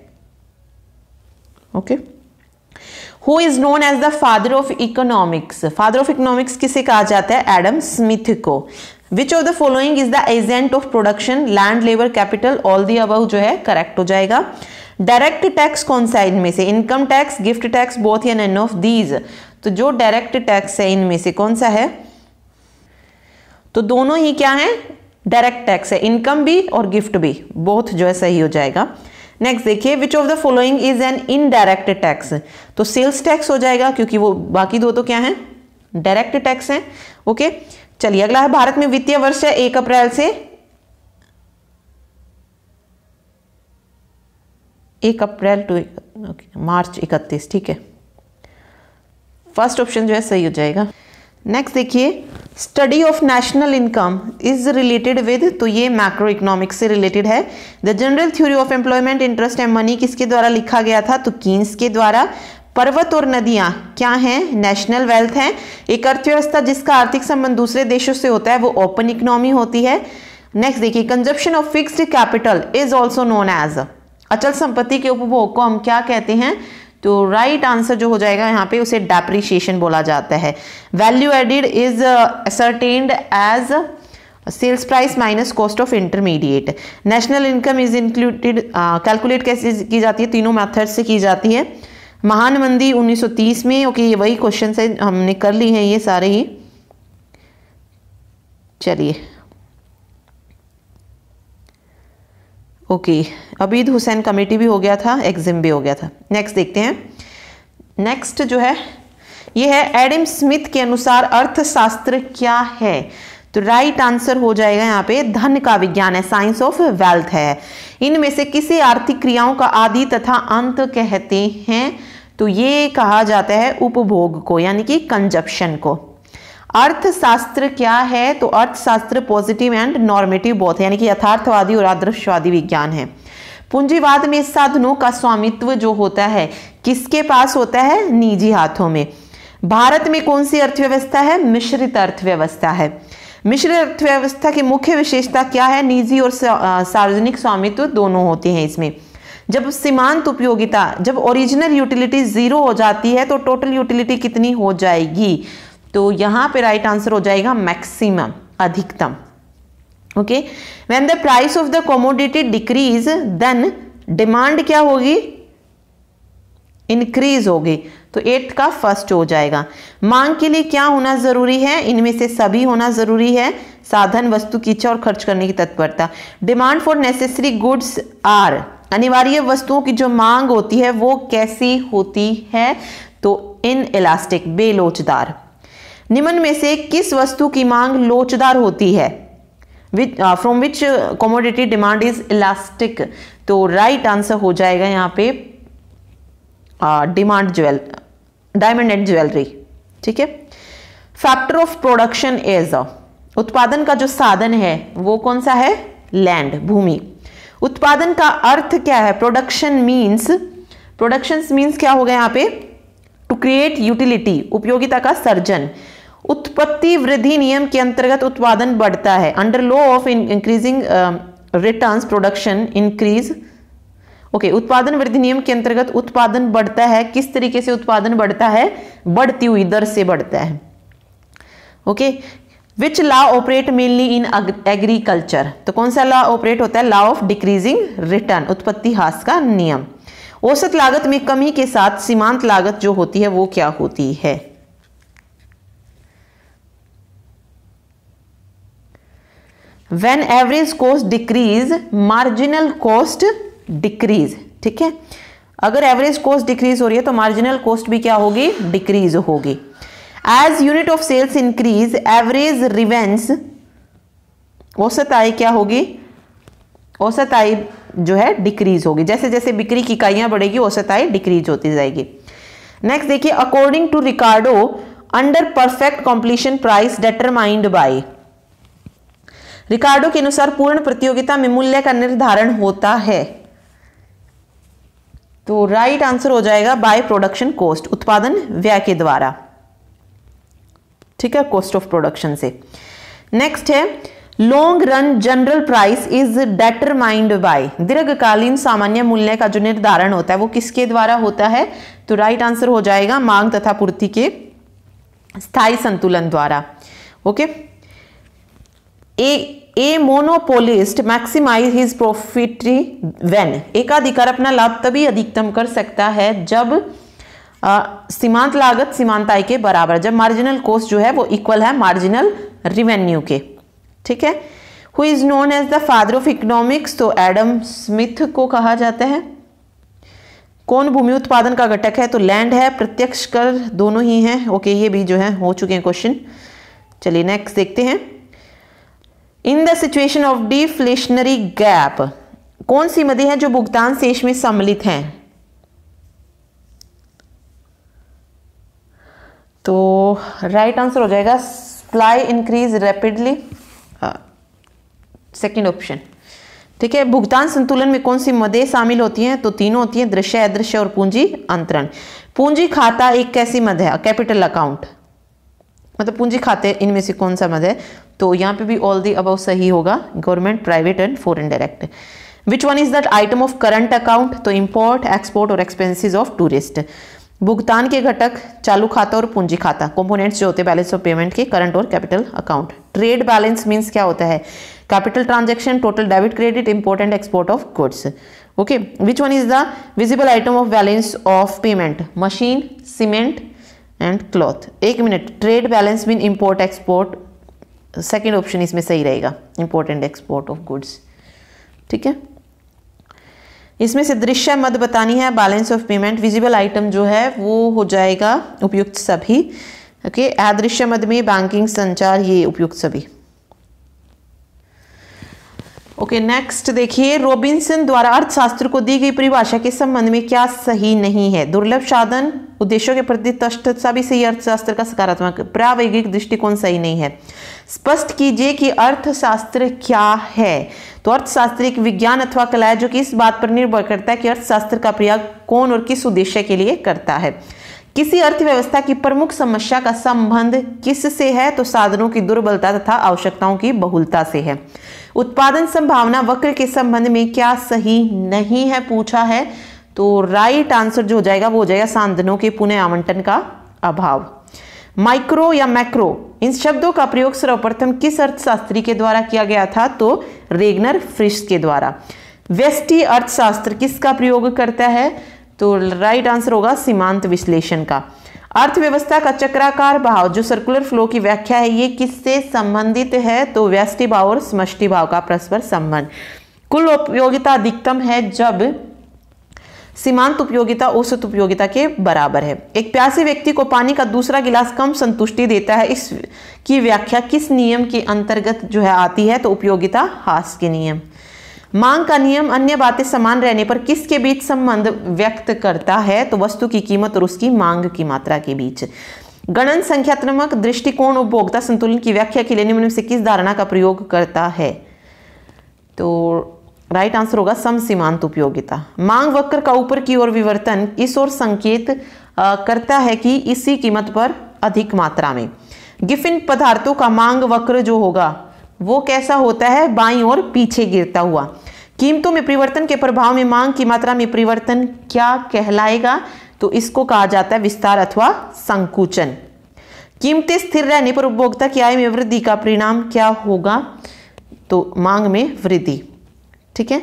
Okay who is known as the father of economics father of economics किसे कहा जाता है? एडम स्मिथ को। Which of the following is the agent of production land labour capital all the above जो है करेक्ट हो जाएगा। डायरेक्ट टैक्स कौन सा इनमें से? Income tax gift tax both या नन ऑफ़ दीज तो जो डायरेक्ट टैक्स है इनमें से कौन सा है? तो दोनों ही क्या है? डायरेक्ट टैक्स है। इनकम भी और गिफ्ट भी। बोथ जो है सही हो जाएगा। नेक्स्ट देखिए which of the following is an indirect tax तो सेल्स टैक्स हो जाएगा, क्योंकि वो बाकी दो तो क्या है? डायरेक्ट टैक्स है। ओके चलिए, अगला है भारत में वित्तीय वर्ष है, एक अप्रैल से। एक अप्रैल टू मार्च इकतीस, ठीक है। फ़र्स्ट ऑप्शन जो है, सही हो जाएगा। नेक्स्ट देखिए study of national income is related with तो ये मैक्रो इकोनॉमिक्स से रिलेटेड है। The general theory of employment interest and money किसके द्वारा लिखा गया था? तो कीन्स के द्वारा। पर्वत और नदियाँ क्या हैं? नेशनल वेल्थ हैं। एक अर्थव्यवस्था जिसका आर्थिक संबंध दूसरे देशों से होता है, वो ओपन इकोनॉमी होती है। नेक्स्ट देखिए consumption of fixed capital is also known as अचल संपत्ति के उपभोग को हम क्या कहते हैं? तो राइट right आंसर जो हो जाएगा, यहाँ पे उसे डेप्रिशिएशन बोला जाता है। Value added is ascertained as sales price minus cost of intermediate national income is included calculate कैसे की जाती है? तीनों मेथड से की जाती है। महान मंदी 1930 में ओके ये वही क्वेश्चन है, हमने कर ली हैं ये सारे ही। चलिए। ओके, अबीद हुसैन कमेटी भी हो गया था, एग्जिम भी हो गया था। नेक्स्ट देखते हैं। नेक्स्ट जो है, ये है एडम स्मिथ के अनुसार अर्थशास्त्र क्या है? तो राइट आंसर हो जाएगा यहाँ पे, धन का विज्ञान है साइंस ऑफ़ वेल्थ है। इनमें से किसी आर्थिक क्रियाओं का आदि तथा अंत कहते हैं? तो ये कहा जाता है उपभोग को, यानी कि कंजप्शन को। अर्थशास्त्र क्या है? तो अर्थशास्त्र पॉजिटिव एंड नॉर्मेटिव बोथ यानी कि यथार्थवादी और आदर्शवादी विज्ञान है। पूंजीवाद में साधनों का स्वामित्व जो होता है, किसके पास होता है? निजी हाथों में। भारत में कौन सी अर्थव्यवस्था है? मिश्रित अर्थव्यवस्था है। मिश्रित अर्थव्यवस्था की मुख्य विशेषता क्या है? निजी और सार्वजनिक स्वामित्व दोनों होते हैं इसमें। जब सीमांत उपयोगिता, जब ओरिजिनल यूटिलिटी ज़ीरो हो जाती है तो टोटल यूटिलिटी कितनी हो जाएगी? तो यहाँ पे राइट आंसर हो जाएगा मैक्सिमम अधिकतम। Okay when the price of the commodity decrease then demand क्या होगी? इंक्रीज होगी। तो एट का फ़र्स्ट हो जाएगा। मांग के लिए क्या होना ज़रूरी है? इनमें से सभी होना ज़रूरी है। साधन, वस्तु की इच्छा और खर्च करने की तत्परता। Demand for necessary goods are अनिवार्य वस्तुओं की जो मांग होती है, वो कैसी होती है? तो इन इलास्टिक बेलोचदार। निम्न में से किस वस्तु की मांग लोचदार होती है? From which commodity demand is elastic तो राइट right आंसर हो जाएगा यहाँ पे demand jewel diamond and jewellery ठीक है? फैक्टर ऑफ़ प्रोडक्शन इज़ उत्पादन का जो साधन है, वो कौन सा है? लैंड भूमि। उत्पादन का अर्थ क्या है? प्रोडक्शन मीन्स प्रोडक्शन मीन्स क्या होगा यहाँ पे? टू क्रिएट यूटिलिटी उपयोगिता का सर्जन। उत्पत्ति वृद्धि नियम के अंतर्गत उत्पादन बढ़ता है। Under law of increasing returns production increase okay उत्पादन वृद्धि नियम के अंतर्गत उत्पादन बढ़ता है। किस तरीके से उत्पादन बढ़ता है? बढ़ती हुई दर से बढ़ता है। Okay which law operate mainly in agriculture तो कौन सा लॉ ऑपरेट होता है? लॉ ऑफ़ डिक्रीजिंग रिटर्न उत्पत्ति हास का नियम। औसत लागत में कमी के साथ सीमांत लागत जो होती है, वो क्या होती है? When average cost decrease marginal cost decrease ठीक है? अगर एवरेज कॉस्ट डिक्रीज हो रही है तो मार्जिनल कॉस्ट भी क्या होगी? डिक्रीज होगी. As unit of sales increase average revenue औसत आय क्या होगी? औसत आय जो है डिक्रीज होगी. जैसे जैसे बिक्री की इकाइयाँ बढ़ेगी, औसत आय डिक्रीज होती जाएगी. नेक्स्ट देखिए according to Ricardo under perfect competition price determined by Ricardo के अनुसार पूर्ण प्रतियोगिता में मूल्य का निर्धारण होता है। तो राइट आंसर हो जाएगा बाय प्रोडक्शन कॉस्ट उत्पादन व्यय के द्वारा। ठीक है कॉस्ट ऑफ़ प्रोडक्शन से। नेक्स्ट है long run general price is determined by दीर्घकालीन सामान्य मूल्य का जो निर्धारण होता है, वो किसके द्वारा होता है? तो राइट आंसर हो जाएगा मांग तथा पूर्ति के स्थायी संतुलन द्वारा। Okay a a monopolist maximize his profit when एकाधिकार अपना लाभ तभी अधिकतम कर सकता है जब सीमांत लागत सीमांत आय के बराबर जब मार्जिनल कॉस्ट जो है वो इक्वल है मार्जिनल रिवेन्यू के। ठीक है? Who is known as the father of economics तो एडम स्मिथ को कहा जाता है। कौन भूमि उत्पादन का घटक है? तो लैंड है, प्रत्यक्ष कर दोनों ही हैं। ओके ये भी जो है, हो चुके हैं क्वेश्चन चलिए नेक्स्ट देखते हैं। In the situation of deflationary gap कौन सी मदे हैं जो भुगतान शेष में सम्मिलित हैं? तो राइट right आंसर हो जाएगा supply increase rapidly second option ठीक है, भुगतान संतुलन में कौन सी मदे शामिल होती हैं? तो तीनों होती हैं, दृश्य, अदृश्य और पूंजी अंतरण। पूंजी खाता एक कैसी मद है? कैपिटल अकाउंट मतलब पूंजी खाते इनमें से कौन सा मद है? तो यहाँ पे भी ऑल दी अबाउ सही होगा government private and foreign direct which one is that item of current account तो इम्पोर्ट एक्सपोर्ट और एक्सपेंसिस ऑफ़ टूरिस्ट भुगतान के घटक, चालू खाता और पूंजी खाता. कंपोनेंट्स जो होते हैं बैलेंस ऑफ़ पेमेंट के करंट और capital account trade balance means क्या होता है? Capital transaction total debit credit import and export of goods okay which one is the visible item of balance of payment machine cement and cloth एक minute trade balance mean import export second option इसमें सही रहेगा. Import and export of goods ठीक है? इसमें से दृश्य मद बतानी है. Balance of payment visible item जो है, वो हो जाएगा उपयुक्त सभी. ओके अदृश्य मद में बैंकिंग संचार, ये उपयुक्त सभी. ओके नेक्स्ट देखिए रोबिन्सन द्वारा अर्थशास्त्र को दी गई परिभाषा के संबंध में क्या सही नहीं है? दुर्लभ साधन उद्देश्यों के प्रति तटस्थता भी सही अर्थशास्त्र का सकारात्मक प्रावैगिक दृष्टिकोण सही नहीं है। स्पष्ट कीजिए कि अर्थशास्त्र क्या है? तो अर्थशास्त्र एक विज्ञान अथवा कला है जो कि इस बात पर निर्भर करता है कि अर्थशास्त्र का प्रयोग कौन और किस उद्देश्य के लिए करता है। किसी अर्थव्यवस्था की प्रमुख समस्या का संबंध किससे है? तो साधनों की दुर्बलता तथा आवश्यकताओं की बहुलता से है। उत्पादन संभावना वक्र के संबंध में क्या सही नहीं है पूछा है तो राइट आंसर जो हो जाएगा, वो हो जाएगा साधनों के पुनः आवंटन का अभाव। माइक्रो या मैक्रो इन शब्दों का प्रयोग सर्वप्रथम किस अर्थशास्त्री के द्वारा किया गया था तो रेगनर फ्रिश के द्वारा। वेस्टी अर्थशास्त्र किसका प्रयोग करता है तो राइट आंसर होगा सीमांत विश्लेषण का। अर्थव्यवस्था का चक्राकार भाव जो सर्कुलर फ्लो की व्याख्या है, ये किससे संबंधित है? तो व्यष्टि भाव और समष्टि भाव का परस्पर संबंध। कुल उपयोगिता अधिकतम है जब सीमांत उपयोगिता औसत उपयोगिता के बराबर है। एक प्यासे व्यक्ति को पानी का दूसरा गिलास कम संतुष्टि देता है। इस की व्याख्या किस नियम के अंतर्गत जो है आती है? तो उपयोगिता हास के नियम। मांग का नियम अन्य बातें समान रहने पर किसके बीच संबंध व्यक्त करता है? तो वस्तु की कीमत और उसकी मांग की मात्रा के बीच। गणन संख्यात्मक दृष्टिकोण उपभोक्ता संतुलन की व्याख्या के लिए निम्न से किस धारणा का प्रयोग करता है? तो राइट आंसर होगा सम सीमांत उपयोगिता। मांग वक्र का ऊपर की ओर विवर्तन इस ओर संकेत करता है कि इसी कीमत पर अधिक मात्रा में। गिफिन पदार्थों का मांग वक्र जो होगा वो कैसा होता है? बाई और पीछे गिरता हुआ। कीमतों में परिवर्तन के प्रभाव में मांग की मात्रा में परिवर्तन क्या कहलाएगा? तो इसको कहा जाता है विस्तार अथवा संकुचन। कीमतें स्थिर रहने पर उपभोक्ता की आय में वृद्धि का परिणाम क्या होगा? तो मांग में वृद्धि। ठीक है?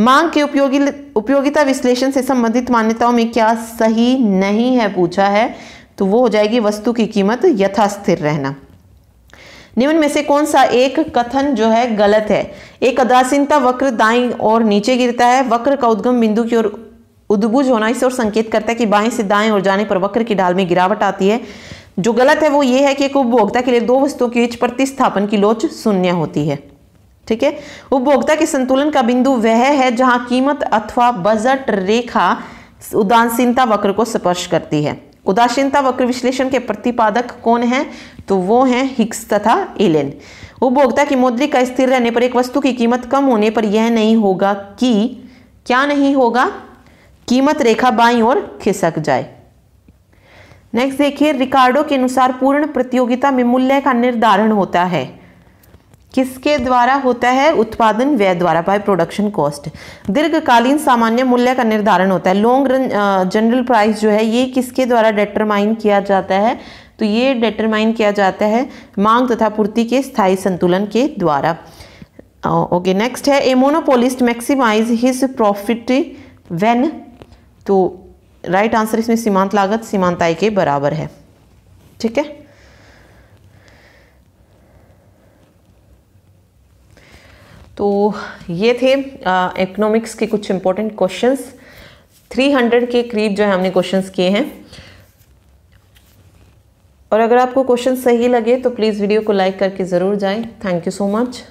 मांग के उपयोगी उपयोगिता विश्लेषण से संबंधित मान्यताओं में क्या सही नहीं है? पूछा है तो वो हो जाएगी वस्तु की कीमत यथास्थिर रहना। निम्न में से कौन सा एक कथन जो है गलत है? एक उदासीनता वक्र दाई और नीचे गिरता है। वक्र का उद्गम बिंदु की ओर उद्भुज होना इस ओर संकेत करता है कि बाएँ से दाएँ और जाने पर वक्र की ढाल में गिरावट आती है। जो गलत है वो ये है कि एक उपभोक्ता के लिए दो वस्तुओं के बीच प्रतिस्थापन की लोच शून्य होती है। ठीक है? उपभोक्ता के संतुलन का बिंदु वह है जहाँ कीमत अथवा बजट रेखा उदासीनता वक्र को स्पर्श करती है। उदासीनता वक्र विश्लेषण के प्रतिपादक कौन है? तो वो हैं हिक्स तथा एलेन। उपभोक्ता की मौद्रिक स्थिर रहने पर एक वस्तु की कीमत कम होने पर यह नहीं होगा कि, क्या नहीं होगा? कीमत रेखा बाई और खिसक जाए। नेक्स्ट देखिए रिकार्डो के अनुसार पूर्ण प्रतियोगिता में मूल्य का निर्धारण होता है। किसके द्वारा होता है उत्पादन? व्यय द्वारा बाय प्रोडक्शन कॉस्ट दीर्घकालीन सामान्य मूल्य का निर्धारण होता है। लॉन्ग रन जनरल प्राइस जो है, ये किसके द्वारा डिटरमाइन किया जाता है? तो ये डिटरमाइन किया जाता है मांग तथा पूर्ति के स्थायी संतुलन के द्वारा। ओके नेक्स्ट है। A monopolist maximize his profit when तो राइट आंसर इसमें सीमांत लागत, सीमांत आय के बराबर है। ठीक है? तो ये थे इकोनॉमिक्स के कुछ इंपॉर्टेंट क्वेश्चंस 300 के करीब जो है हमने क्वेश्चंस किए हैं। और अगर आपको क्वेश्चन सही लगे तो प्लीज़ वीडियो को लाइक करके ज़रूर जाएँ। Thank you so much